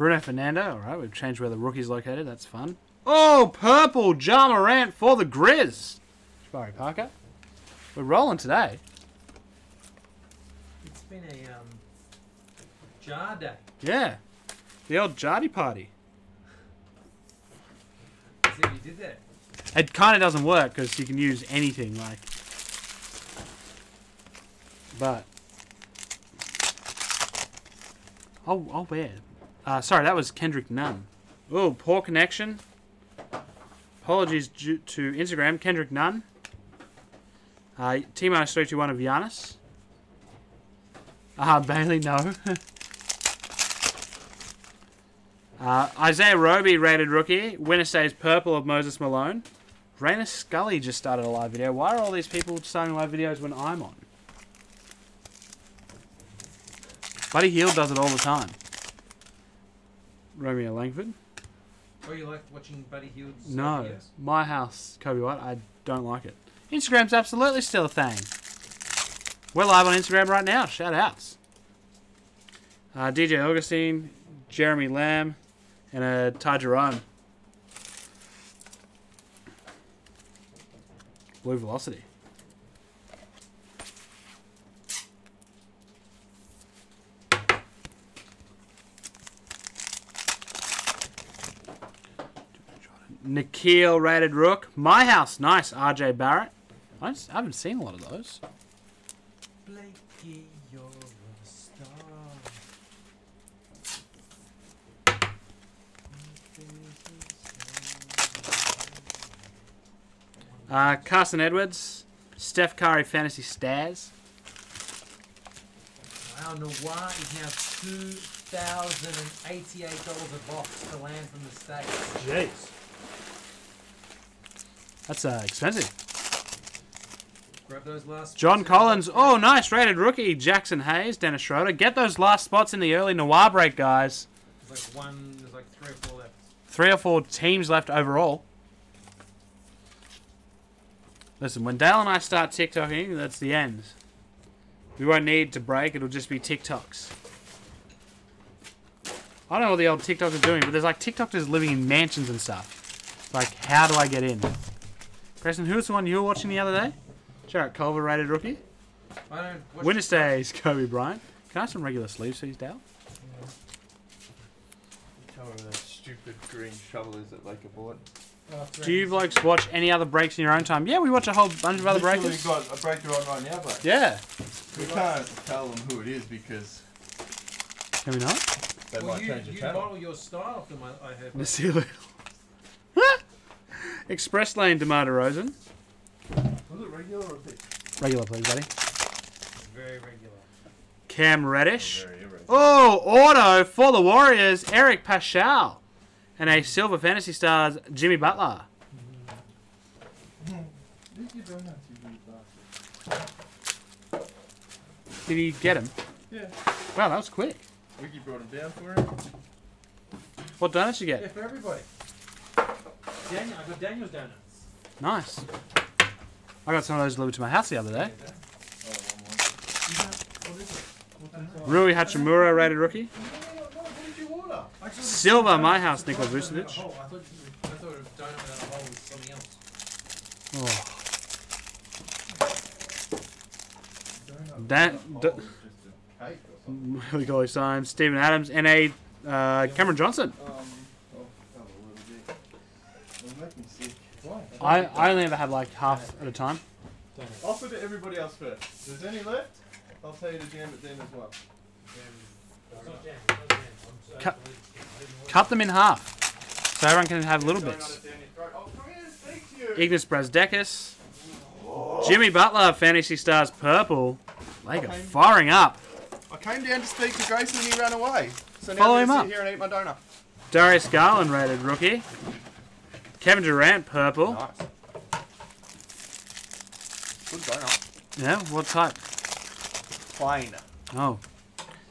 Bruno Fernando. All right, we've changed where the rookie's located. That's fun. Oh, purple Ja Morant for the Grizz. Jabari Parker. We're rolling today. It's been a um, jar day. Yeah. The old Jardy party. See what you did there. It kind of doesn't work because you can use anything like. But. Oh, oh, where? Uh, sorry, that was Kendrick Nunn. Oh, poor connection. Apologies due to Instagram. Kendrick Nunn. Uh, T minus 321 of Giannis. Uh, Bailey, no. uh, Isaiah Roby, rated rookie. Winner stays purple of Moses Malone. Raina Scully just started a live video. Why are all these people starting live videos when I'm on? Buddy Hield does it all the time. Romeo Langford. Oh, you like watching Buddy Hield's uh, No. videos? My house, Coby White. I don't like it. Instagram's absolutely still a thing. We're live on Instagram right now. Shout outs. Uh, DJ Augustin, Jeremy Lamb, and uh, Ty Jerome. Blue Velocity. Nikhil rated Rook. My house, nice. RJ Barrett. I, just, I haven't seen a lot of those. Blakey, you're a star. Uh, Carson Edwards, Steph Curry fantasy stars. Wow, Noir is now two thousand and eighty-eight dollars a box to land from the states. Jeez. That's uh, expensive. Grab those last. John spots in the Collins. Oh, nice rated rookie. Jaxson Hayes, Dennis Schroeder. Get those last spots in the early Noir break, guys. There's like one. There's like three or four left. Three or four teams left overall. Listen, when Dale and I start TikToking, that's the end. We won't need to break, it'll just be TikToks. I don't know what the old TikTokers are doing, but there's like TikTokers living in mansions and stuff. Like, how do I get in? Preston, who was the one you were watching the other day? Jarrett Culver rated rookie. I don't. watch Winter TikTok. stays Kobe Bryant. Can I have some regular sleeves, please, Dale? Tell me that stupid green shovel is at Lake Abort. Oh, Do you raining. blokes watch any other breaks in your own time? Yeah, we watch a whole bunch of other Literally breakers. got a breaker on right now, but Yeah. we can't tell them who it is because Can we not? they Well, might you, change the you channel. model your style from I, I heard. The seal. Express lane DeMar DeRozan. Was it regular or thick? Regular, please, buddy. Very regular. Cam Reddish. Very. Oh, auto for the Warriors, Eric Paschall. And a Silver Fantasy Stars, Jimmy Butler. Did you donuts, you big bastard? Did he get him? Yeah. Wow, that was quick. Wiki brought him down for him. What donuts you get? Yeah, for everybody. Daniel, I got Daniel's donuts. Nice. I got some of those delivered to my house the other day. Oh, one more. What is it? Rui Hachimura, rated rookie. What did you order? Silver, my house, Nikola Vucevic. Oh, I thought, I thought a donut without a hole was something oh. I, I only ever have like half at a time. Donut. Offer to everybody else first. If there's any left, I'll tell you to jam it then as well. Jam, it's not jam. I'm so Cut- I didn't know Cut them in half. So everyone can have a little Donut bits. it down your throat. Oh, come here and speak to you. Ignas Brazdeikis. Jimmy Butler, Fantasy Stars Purple. They are firing up. I came down to speak to Grayson and he ran away. So now Follow I'm him gonna up. sit here and eat my donut. Darius Garland, rated rookie. Kevin Durant, Purple. Nice. Good donut. Yeah, what type? Plain. Oh.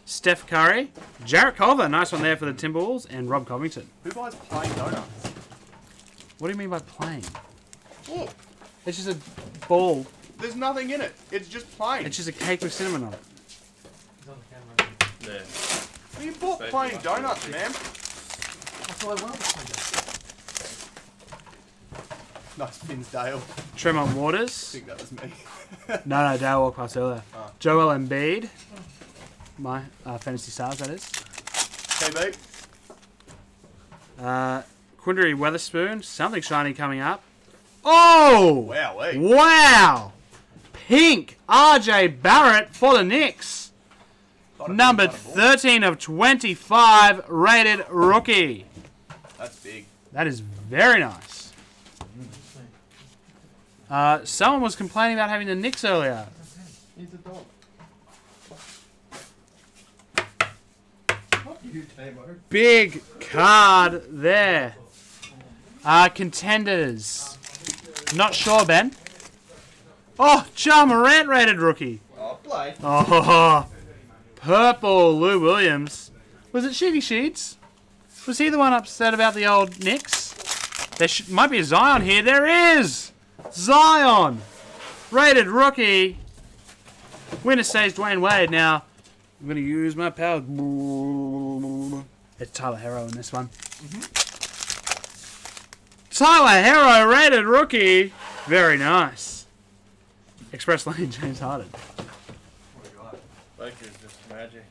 Steph Curry. Jarrett Culver, nice one there for the Timberwolves. And Rob Covington. Who buys plain donuts? What do you mean by plain? Look, It's just a ball. there's nothing in it. It's just plain. It's just a cake with cinnamon on it. He's on the camera. Well, you bought Save plain donuts, man. That's all I want was Nice Finsdale. I Tremont Waters. I think that was me. No, no, Dale walked past earlier. Oh. Joel Embiid. My uh, Fantasy Stars, that is. KB. Uh, Quinndary Weatherspoon. Something shiny coming up. Oh! Wow. Wow! Pink RJ Barrett for the Knicks. Number 13 of 25, rated rookie. That's big. That is very nice. Uh, someone was complaining about having the Knicks earlier. He's a dog. You, Big card there. Uh, contenders. Not sure, Ben. Oh, Ja Morant rated rookie. Oh, play. Oh, purple Lou Williams. Was it Sheedy Sheets? Was he the one upset about the old Knicks? There sh- might be a Zion here. There is! Zion! Rated rookie. Winner says Dwyane Wade. Now, I'm going to use my power. It's Tyler Herro in this one. Mm-hmm. Tyler Herro, rated rookie. Very nice. Express Lane, James Harden. Oh Baker's just magic.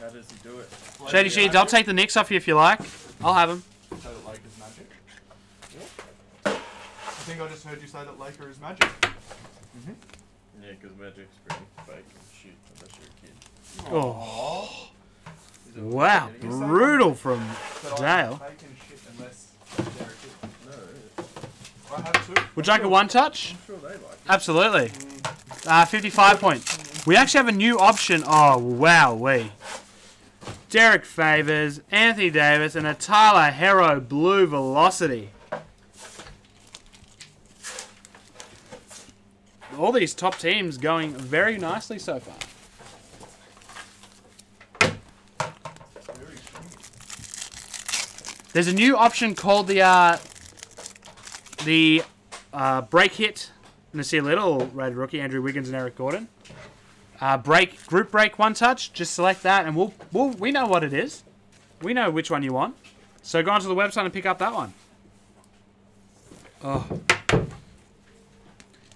How does he do it? Shady Sheets, I'll take the Knicks off you if you like. I'll have them. Say that Laker is magic. I think I just heard you say that Laker is magic. Yeah, because magic's pretty fake and shit unless you're a kid. Oh, He's a wow. Brutal from That Dale. I am faking shit unless they're a kid. No, I have two. Would you like a one touch? I'm sure they like it. Absolutely. Uh, 55 points. We actually have a new option. Oh, wow, we. Derrick Favors, Anthony Davis, and a Tyler Herro Blue Velocity. All these top teams going very nicely so far. There's a new option called the uh, the uh, break hit. And I see a little rated rookie, Andrew Wiggins and Eric Gordon. Uh, break group break one touch. Just select that, and we'll, we'll we know what it is. We know which one you want. So go onto the website and pick up that one. Oh.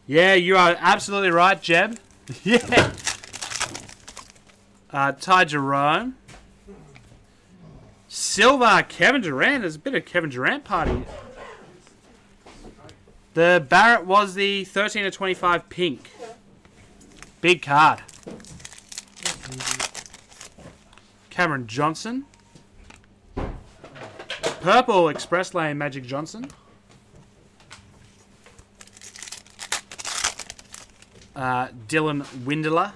Yeah, you are absolutely right, Jeb. yeah. Uh, Ty Jerome. Silver, Kevin Durant. There's a bit of Kevin Durant party. The Barrett was the 13 to 25 pink. Big card. Cameron Johnson. Purple Express Lane Magic Johnson. Uh, Dylan Windler.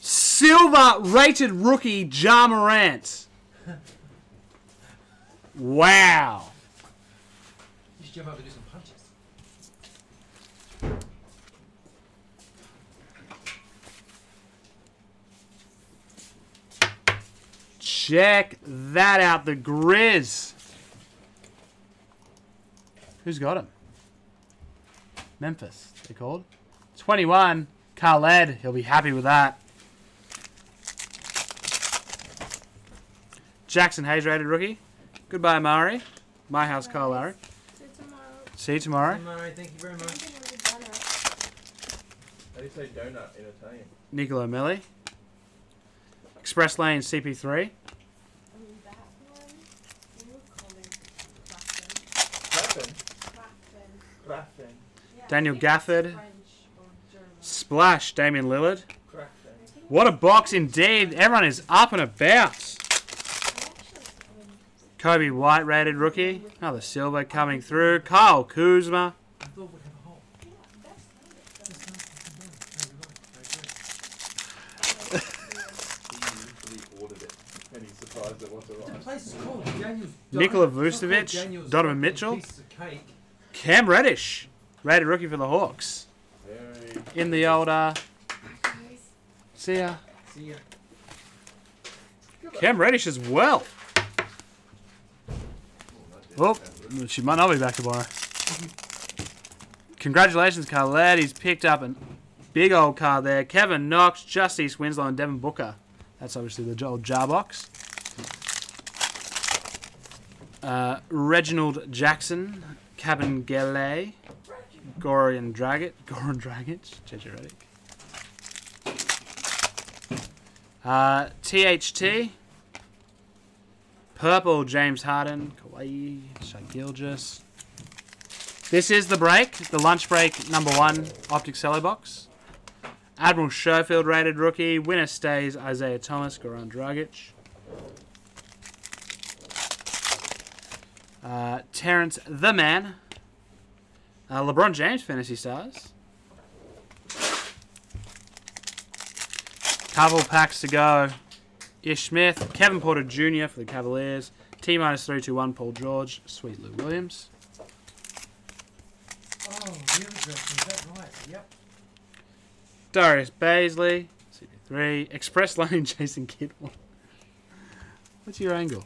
Silver rated rookie Ja Morant. Wow. You should jump up and do some punches. Check that out. The Grizz. Who's got him? Memphis, they called. 21. Khaled. He'll be happy with that. Jaxson Hayes rated rookie. Goodbye, Mari. My house, Kyle Lowry. See you tomorrow. See you tomorrow. Murray, thank you very much. Something with a donut. How do you say donut in Italian? Nicolo Melli. Express Lane CP3. That one, we would call it Kraken. Krafen. Kraken. Krafen. Yeah, Daniel think it's Gafford. French or German. Splash Damian Lillard. Krafen. I think What a box indeed. Everyone is up and about. actually, I mean, Coby White rated rookie. Another silver coming through. Kyle Kuzma. I thought we'd have a hole. yeah, that's not it. That's not fucking bad. No, you're right. I agree. He usually ordered it, and he's surprised it wasn't The right. place is called Daniel's. Nikola Donut. It's not called Vucevic, Donovan Mitchell. Piece of cake. Cam Reddish. Rated rookie for the Hawks. In the old, uh, see ya. See ya. Cam Reddish as well. Oh, she might not be back tomorrow. Congratulations, Khaled. He's picked up a big old card there. Kevin Knox, Justice Winslow, and Devin Booker. That's obviously the old jar box. Uh, Reginald Jackson, Cabin Gele, Gorian Dragic, Goran Dragic, JJ Redick. Uh, THT, Purple James Harden, Kawhi, Shai Gilgis. This is the break, the lunch break number one optic cello box. Admiral Schofield rated rookie. Winner stays Isaiah Thomas, Goran Dragic. Uh, Terrence the Man. Uh, LeBron James fantasy stars. Couple packs to go. Ish Smith, Kevin Porter Jr. for the Cavaliers. T minus three two one. Paul George, Sweet Lou Williams. Oh, real address, is that right? Yep. Darius Bazley, CP3. Express Lane, Jason Kidd. What's your angle?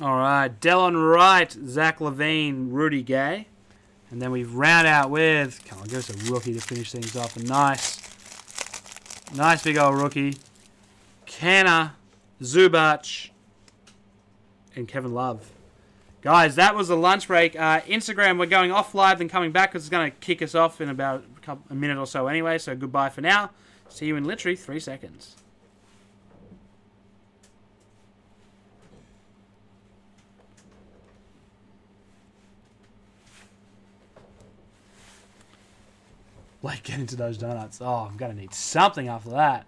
All right, Delon Wright, Zach LaVine, Rudy Gay. And then we round out with, come on, give us a rookie to finish things off. A nice, nice big old rookie. Canna, Zubac, and Kevin Love. Guys, that was the lunch break. Uh, Instagram, we're going off live then coming back because it's going to kick us off in about a, couple, a minute or so anyway. So goodbye for now. See you in literally three seconds. Like, get into those donuts. Oh, I'm going to need something after that.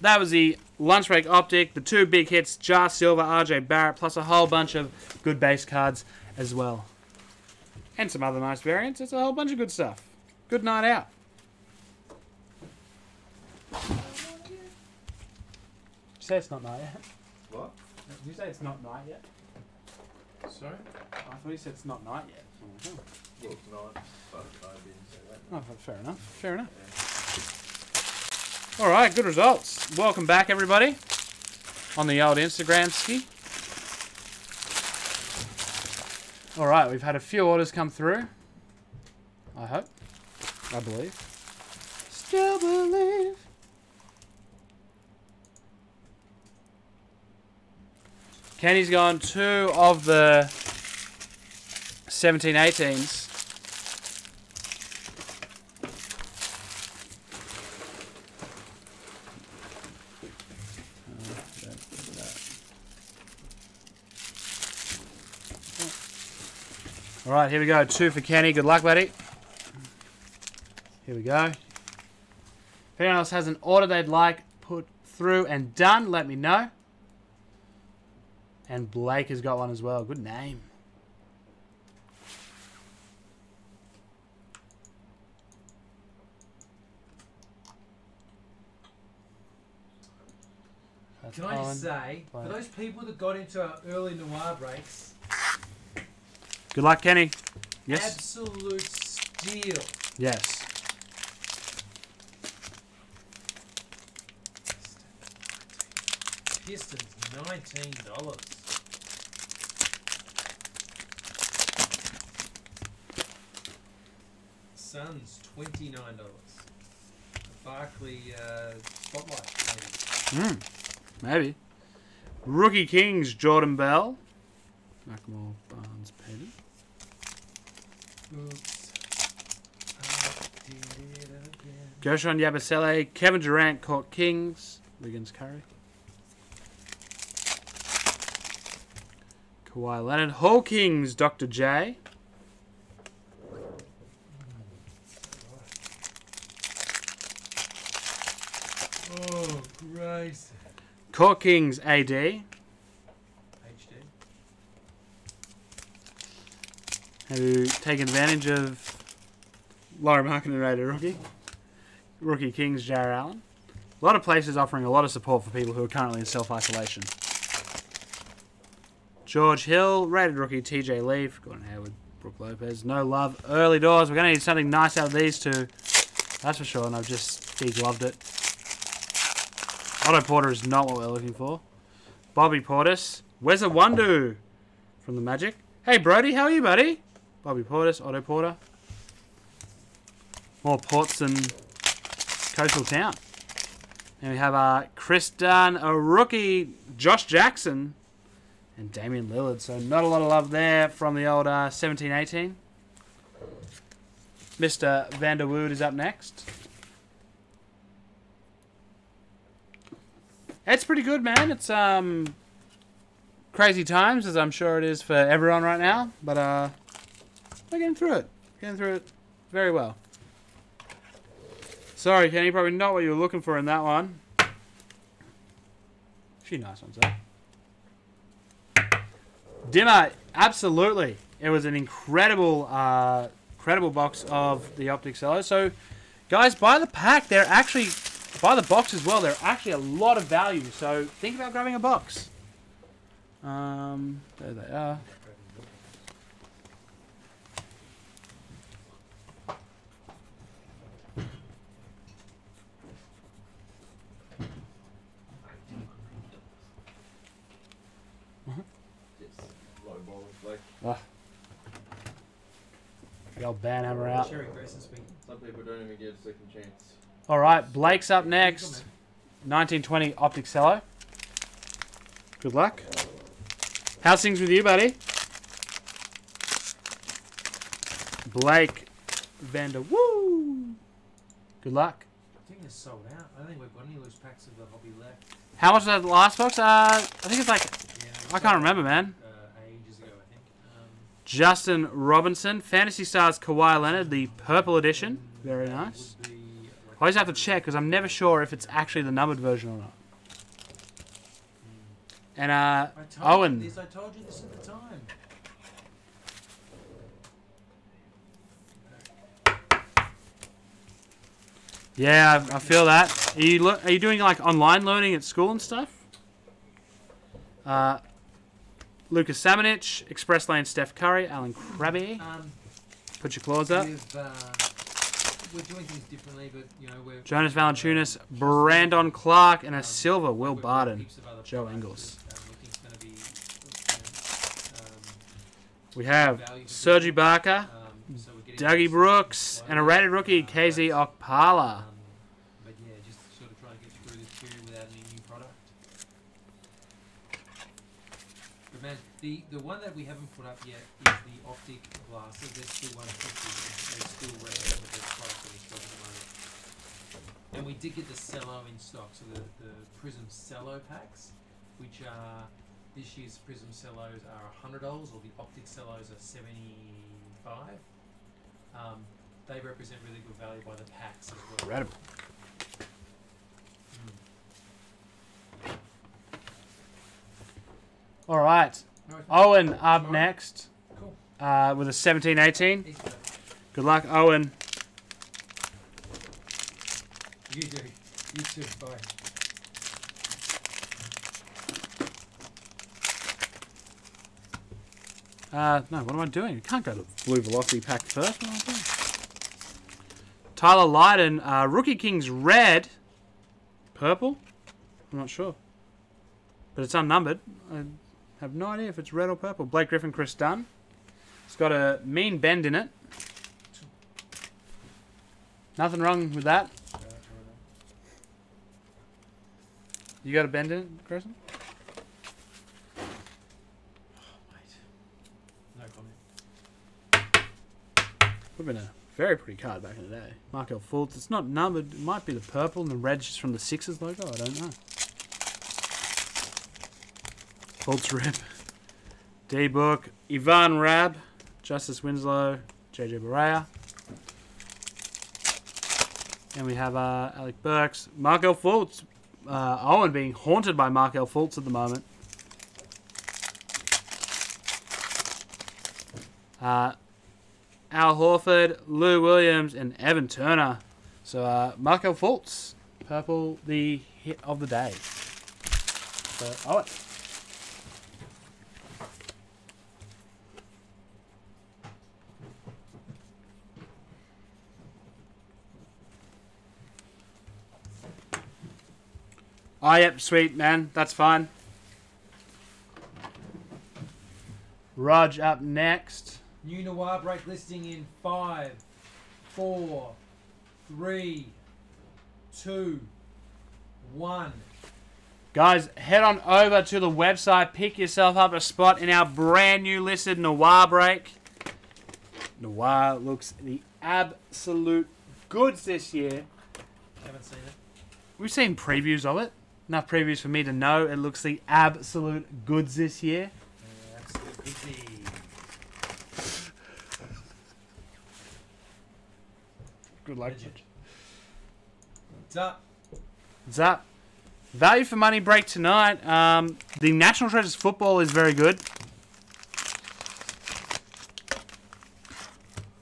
That was the lunch break optic, the two big hits, Jar Silver, RJ Barrett, plus a whole bunch of good base cards as well. And some other nice variants. It's a whole bunch of good stuff. Good night out. Did you say it's not night yet? What? Did you say it's not night yet? Sorry? I thought you said it's not night yet. Oh, Well, it's not, but I didn't say that. Oh, fair enough. Fair enough. All right, good results. Welcome back, everybody, on the old Instagram ski. All right, we've had a few orders come through. I hope. I believe. Still believe. Kenny's gone two of the 1718s. All right, here we go. Two for Kenny. Good luck, buddy. Here we go. If anyone else has an order they'd like put through and done, let me know. And Blake has got one as well. Good name. That's Can I Owen. just say, for those people that got into our early noir breaks, Good luck, Kenny. Yes. absolute steal. Yes. Pistons, nineteen dollars. Suns, twenty nine dollars. Barkley uh, spotlight, maybe. Hmm. Maybe. Rookie Kings, Jordan Bell. Macklemore, Barnes, Payton. Oops. I did it again. Guerschon Yabusele, Kevin Durant, Court Kings. Wiggins, Curry. Kawhi Leonard, Hall Kings, Dr. J. Oh, Christ. Court Kings, AD. HD. who take advantage of lower and rated rookie. Rookie Kings, Jar Allen. A lot of places offering a lot of support for people who are currently in self isolation. George Hill, rated rookie TJ Leaf, Gordon Hayward, Brook Lopez. No love, early doors. We're going to need something nice out of these two. That's for sure, and I've just de-gloved it. Otto Porter is not what we're looking for. Bobby Portis. Where's a Wondu from the Magic? Hey Brody, how are you, buddy? Bobby Portis, Otto Porter. More ports than Coastal Town. And we have uh, Kris Dunn, a rookie, Josh Jackson, and Damian Lillard. So not a lot of love there from the old uh, 17-18. Mr. Vanderwood is up next. It's pretty good, man. It's um crazy times, as I'm sure it is for everyone right now. But uh, we're getting through it. Getting through it very well. Sorry, Kenny, probably not what you were looking for in that one. A few nice ones though. Dimmer, absolutely. It was an incredible, uh, incredible box of the Optic Cello. So, guys, buy the pack. They're actually, buy the box as well. They're actually a lot of value. So, think about grabbing a box. Um, there they are. Just low ball, like The old band hammer out. Cherry Grayson speaking. some people don't even get a second chance. All right, Blake's up next. 1920 Optic Cello. Good luck. How's things with you, buddy? Blake Vander Woo. Good luck. I think they're sold out. I don't think we've got any loose packs of the hobby left. How much was that last box? Uh, I think it's like Yeah, I can't remember, man. Uh, ages ago, I think. Um, Justin Robinson, Fantasy Stars Kawhi Leonard, the purple edition. Very nice. would be, like, I always have to check because I'm never sure if it's actually the numbered version or not. And uh, I told Owen. you this. I told you this at the time. Yeah, I I feel that. Are you are you doing like online learning at school and stuff? Uh, Lucas Samanic, Express Lane, Steph Curry, Allen Crabbe. Um, Put your claws up. We've, uh, we're doing things differently, but you know we're. Jonas Valanciunas, Brandon Clarke, and a Um, silver, Will Barton. heaps of other Joe Ingles. that, um, we think's gonna be, you We have Sergi. Barker, um, so Dougie Brooks, and a rated rookie, uh, KZ products. Okpala. Um, but yeah, just sort of trying to get through this period without any new product. But man, the the one that we haven't put up yet is the optic glasses. They're still 150. They still represent the best product in stock at the moment. And we did get the cello in stock, so the, the Prism cello packs, which are this year's Prism cellos are hundred dollars, or the optic cellos are seventy five. Um, they represent really good value by the packs as well. Incredible. Mm. All right, Owen up next uh, with a 17-18. Good luck, Owen. You do. You too. Bye. Uh, no, what am I doing? I can't go to Blue Velocity pack first. What am I doing? Tyler Lydon, uh, Rookie Kings red. Purple? I'm not sure. But it's unnumbered. I have no idea if it's red or purple. Blake Griffin, Kris Dunn. It's got a mean bend in it. Nothing wrong with that. You got a bend in it, Grayson? No comment. Would have been a very pretty card back in the day. Markelle Fultz. It's not numbered. It might be the purple and the red just from the Sixers logo. I don't know. Fultz rip. D Book. Ivan Rabb. Justise Winslow. JJ Barea. And we have uh, Alec Burks. Markelle Fultz. Uh, Owen being haunted by Markelle Fultz at the moment. Uh, Al Horford, Lou Williams, and Evan Turner. So uh, Markelle Fultz, purple, the hit of the day. So Owen. Oh, yep, sweet, man. That's fine. Raj up next. New Noir break listing in five, four, three, two, one. Guys, head on over to the website, pick yourself up a spot in our brand new listed Noir break. Noir looks the absolute goods this year. Haven't seen it. We've seen previews of it. Enough previews for me to know it looks the absolute goods this year. Yeah, absolute. Good luck. Legend. What's up? What's up? Value for money break tonight. Um, the National Treasures football is very good.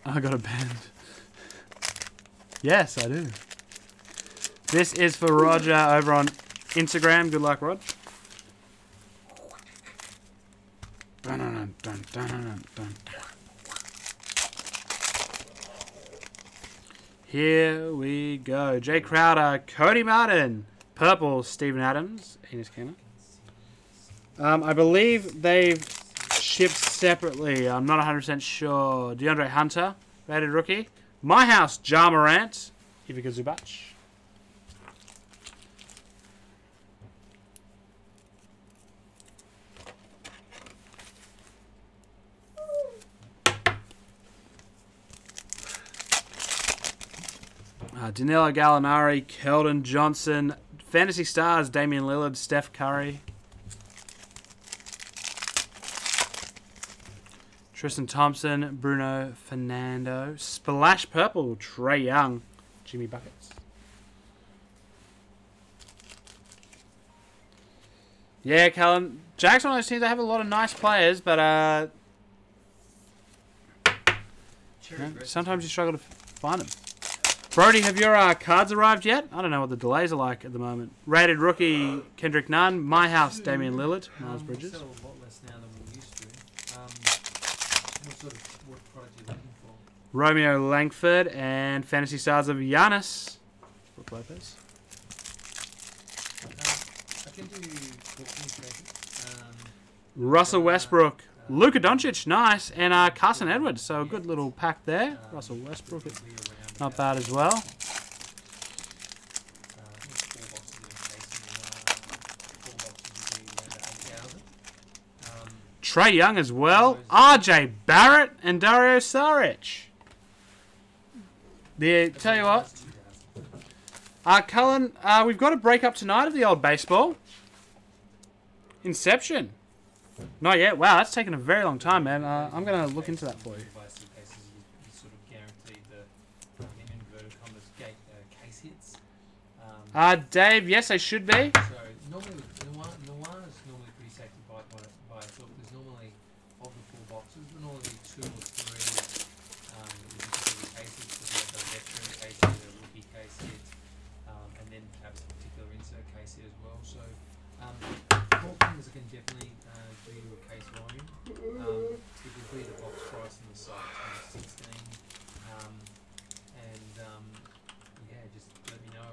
I got a band. Yes, I do. This is for Roger over on Instagram. Good luck, Rod. Dun, dun, dun, dun, dun, dun. Here we go. Jae Crowder, Cody Martin, purple Steven Adams, Enes Kanter. Um, I believe they've shipped separately. I'm not 100% sure. DeAndre Hunter, rated rookie. My house, Ja Morant, Ivica Zubac. Uh, Danilo Gallinari, Keldon Johnson, Fantasy Stars, Damian Lillard, Steph Curry. Tristan Thompson, Bruno Fernando, Splash Purple, Trae Young, Jimmy Buckets. Yeah, Callum. Jack's one of those teams that have a lot of nice players, but uh, yeah, bread. sometimes you struggle to find them. Brody, have your uh, cards arrived yet? I don't know what the delays are like at the moment. Rated rookie Kendrick Nunn, My House Damian Lillard, Miles Bridges. We sell a lot less now than we used to. Um, what sort of product are you looking for? Romeo Langford and Fantasy Stars of Giannis. Brook Lopez. Um, I can do talking. Um, Russell Westbrook. Luka Doncic, nice. And uh, Carsen Edwards. So a good little pack there. um, Russell Westbrook, it'll be around not bad as well. Trae Young as well. RJ Barrett and Dario Saric. Yeah, tell you what. that's 2,000. Uh, Cullen, uh, we've got a break up tonight of the old baseball. Inception. Not yet. Wow, that's taken a very long time, man. Uh, I'm going to look into that for you. Buy some cases, you, you sort of guarantee the um, in inverted commas gate uh, case hits. Um, Uh, Dave, yes, I should be. so normally with Nuan, Nuan is normally pretty safe to buy by, by itself. There's normally of the four boxes, there's normally two or three um, that you can consider cases. So you have the veteran case hit, a rookie case hit, um, and then perhaps a particular insert case hit as well. So um, Hawkins can definitely uh, do you a case volume. Um, typically the box price on the site is 16 um, and um, yeah, just let me know.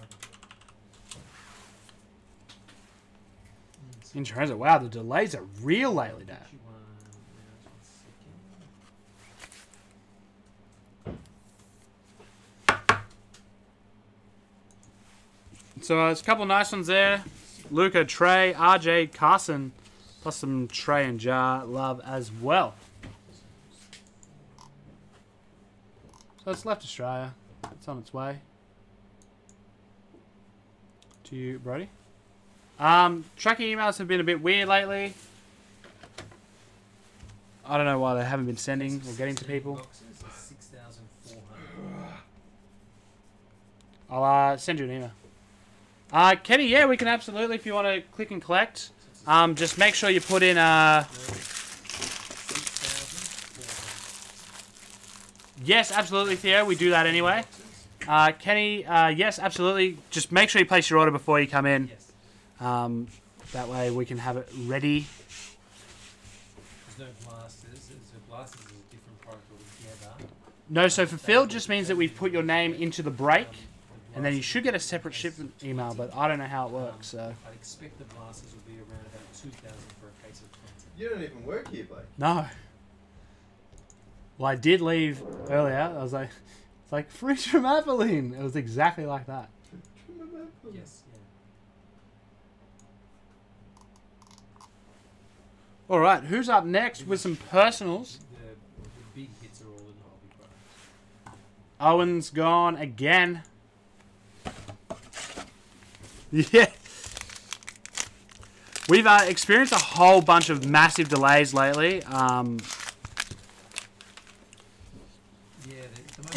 Mm, so In wow, the delays are real lately, second. So uh, there's a couple nice ones there. Luka, Trae, RJ, Carson, plus some Trae and Ja love as well. So it's left Australia. It's on its way. To you, Brody. Um, tracking emails have been a bit weird lately. I don't know why they haven't been sending or getting to people. 6,400. I'll uh, send you an email. Uh, Kenny, yeah, we can absolutely if you want to click and collect. A Um, just make sure you put in uh, 6,400. yes, absolutely, Theo. We do that anyway. Uh, Kenny, uh, yes, absolutely. Just make sure you place your order before you come in. Yes. Um, that way we can have it ready. There's no blasters. So blasters is a different product altogether. No, so fulfilled just means that we've put your name into the break, Um, the and then you should get a separate shipment email, but I don't know how it Um, works. So I'd expect the blasters will be around about 2,000 for a case of 20. You don't even work here, Blake. no. Well, I did leave earlier. I was like, it's like free from Abilene. It was exactly like that. Yes, yeah. All right, who's up next with some personals? Owen's gone again. Yeah. We've uh, experienced a whole bunch of massive delays lately. Um,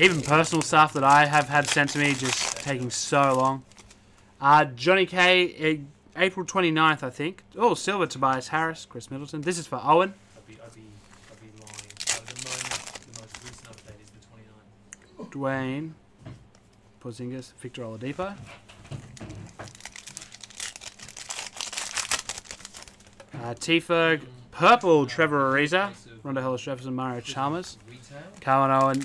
even personal stuff that I have had sent to me just taking so long. Uh, Johnny K, April 29th, I think. Oh, Silver, Tobias Harris, Khris Middleton. This is for Owen. I'd be, I'd be, I'd be lying. At the moment, the most recent update is the 29th. Dwayne, Porzingis, Victor Oladipo. Uh, T-Ferg, Purple, Trevor Ariza, Rondae Hollis Jefferson, Mario Chalmers. Carmen Owen.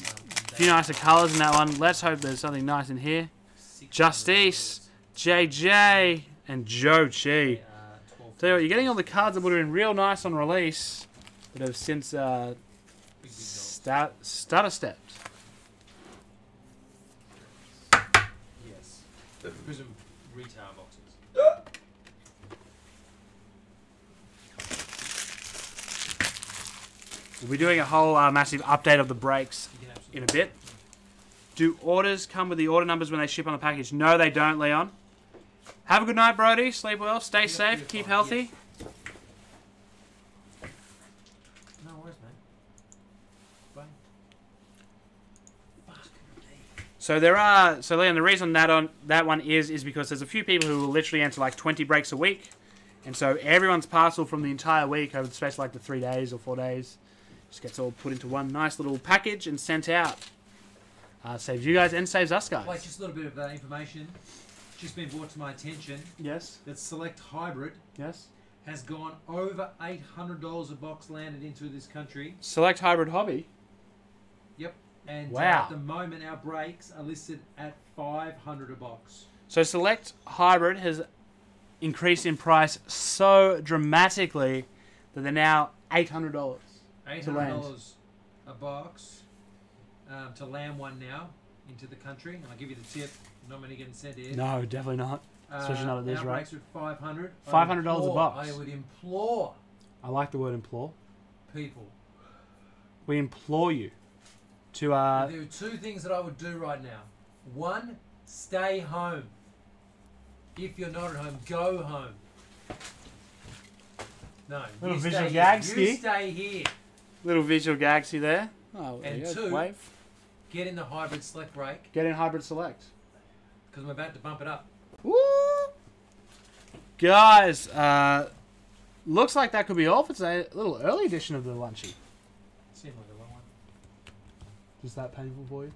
A few nicer colours in that one. Let's hope there's something nice in here. Justice, JJ, and Joe Chi. Tell you what, you're getting all the cards that would have been real nice on release, but have since uh, start, starter stepped. Yes. Prism retail boxes. We'll be doing a whole uh, massive update of the breaks You can absolutely in a bit. Do orders come with the order numbers when they ship on the package? No, they don't, Leon. Have a good night, Brody. Sleep well. Stay safe. Keep healthy. No worries, man. Bye. So there are. So Leon, the reason that on that one is is because there's a few people who will literally enter like 20 breaks a week, and so everyone's parcel from the entire week over the space of like the three days or four days just gets all put into one nice little package and sent out. Uh, saves you guys and saves us guys. Like just a little bit of uh, information. Just been brought to my attention yes. that Select Hybrid Yes. has gone over eight hundred dollars a box landed into this country. Select hybrid hobby. Yep. And uh, Wow. at the moment, our breaks are listed at five hundred a box. So select hybrid has increased in price so dramatically that they're now eight hundred dollars. Eight To hundred land. dollars a box um, to land one now into the country. And I'll give you the tip. Not many getting sent here. No, definitely not. especially not at this our rate. five hundred. $500 a box. I would implore I like the word implore. people. We implore you to uh, there are two things that I would do right now. One, stay home. If you're not at home, go home. No, Little visual here. You stay here. little visual gagsy there. Oh, And go. two- Wave. Get in the hybrid select break Get in hybrid select. Because I'm about to bump it up. Woo! Guys, uh, looks like that could be all for today. A little early edition of the lunchy. Seemed like a long one. Is that painful for you?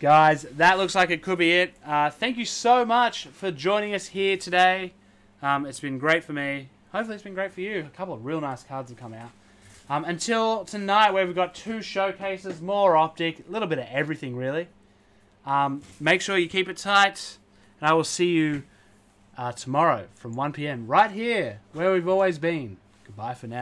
Guys, that looks like it could be it. Uh, thank you so much for joining us here today. Um, it's been great for me. Hopefully, it's been great for you. A couple of real nice cards have come out. Um, until tonight, where we've got two showcases, more optic, a little bit of everything, really. Um, make sure you keep it tight, and I will see you uh, tomorrow from 1 p.m. right here, where we've always been. Goodbye for now.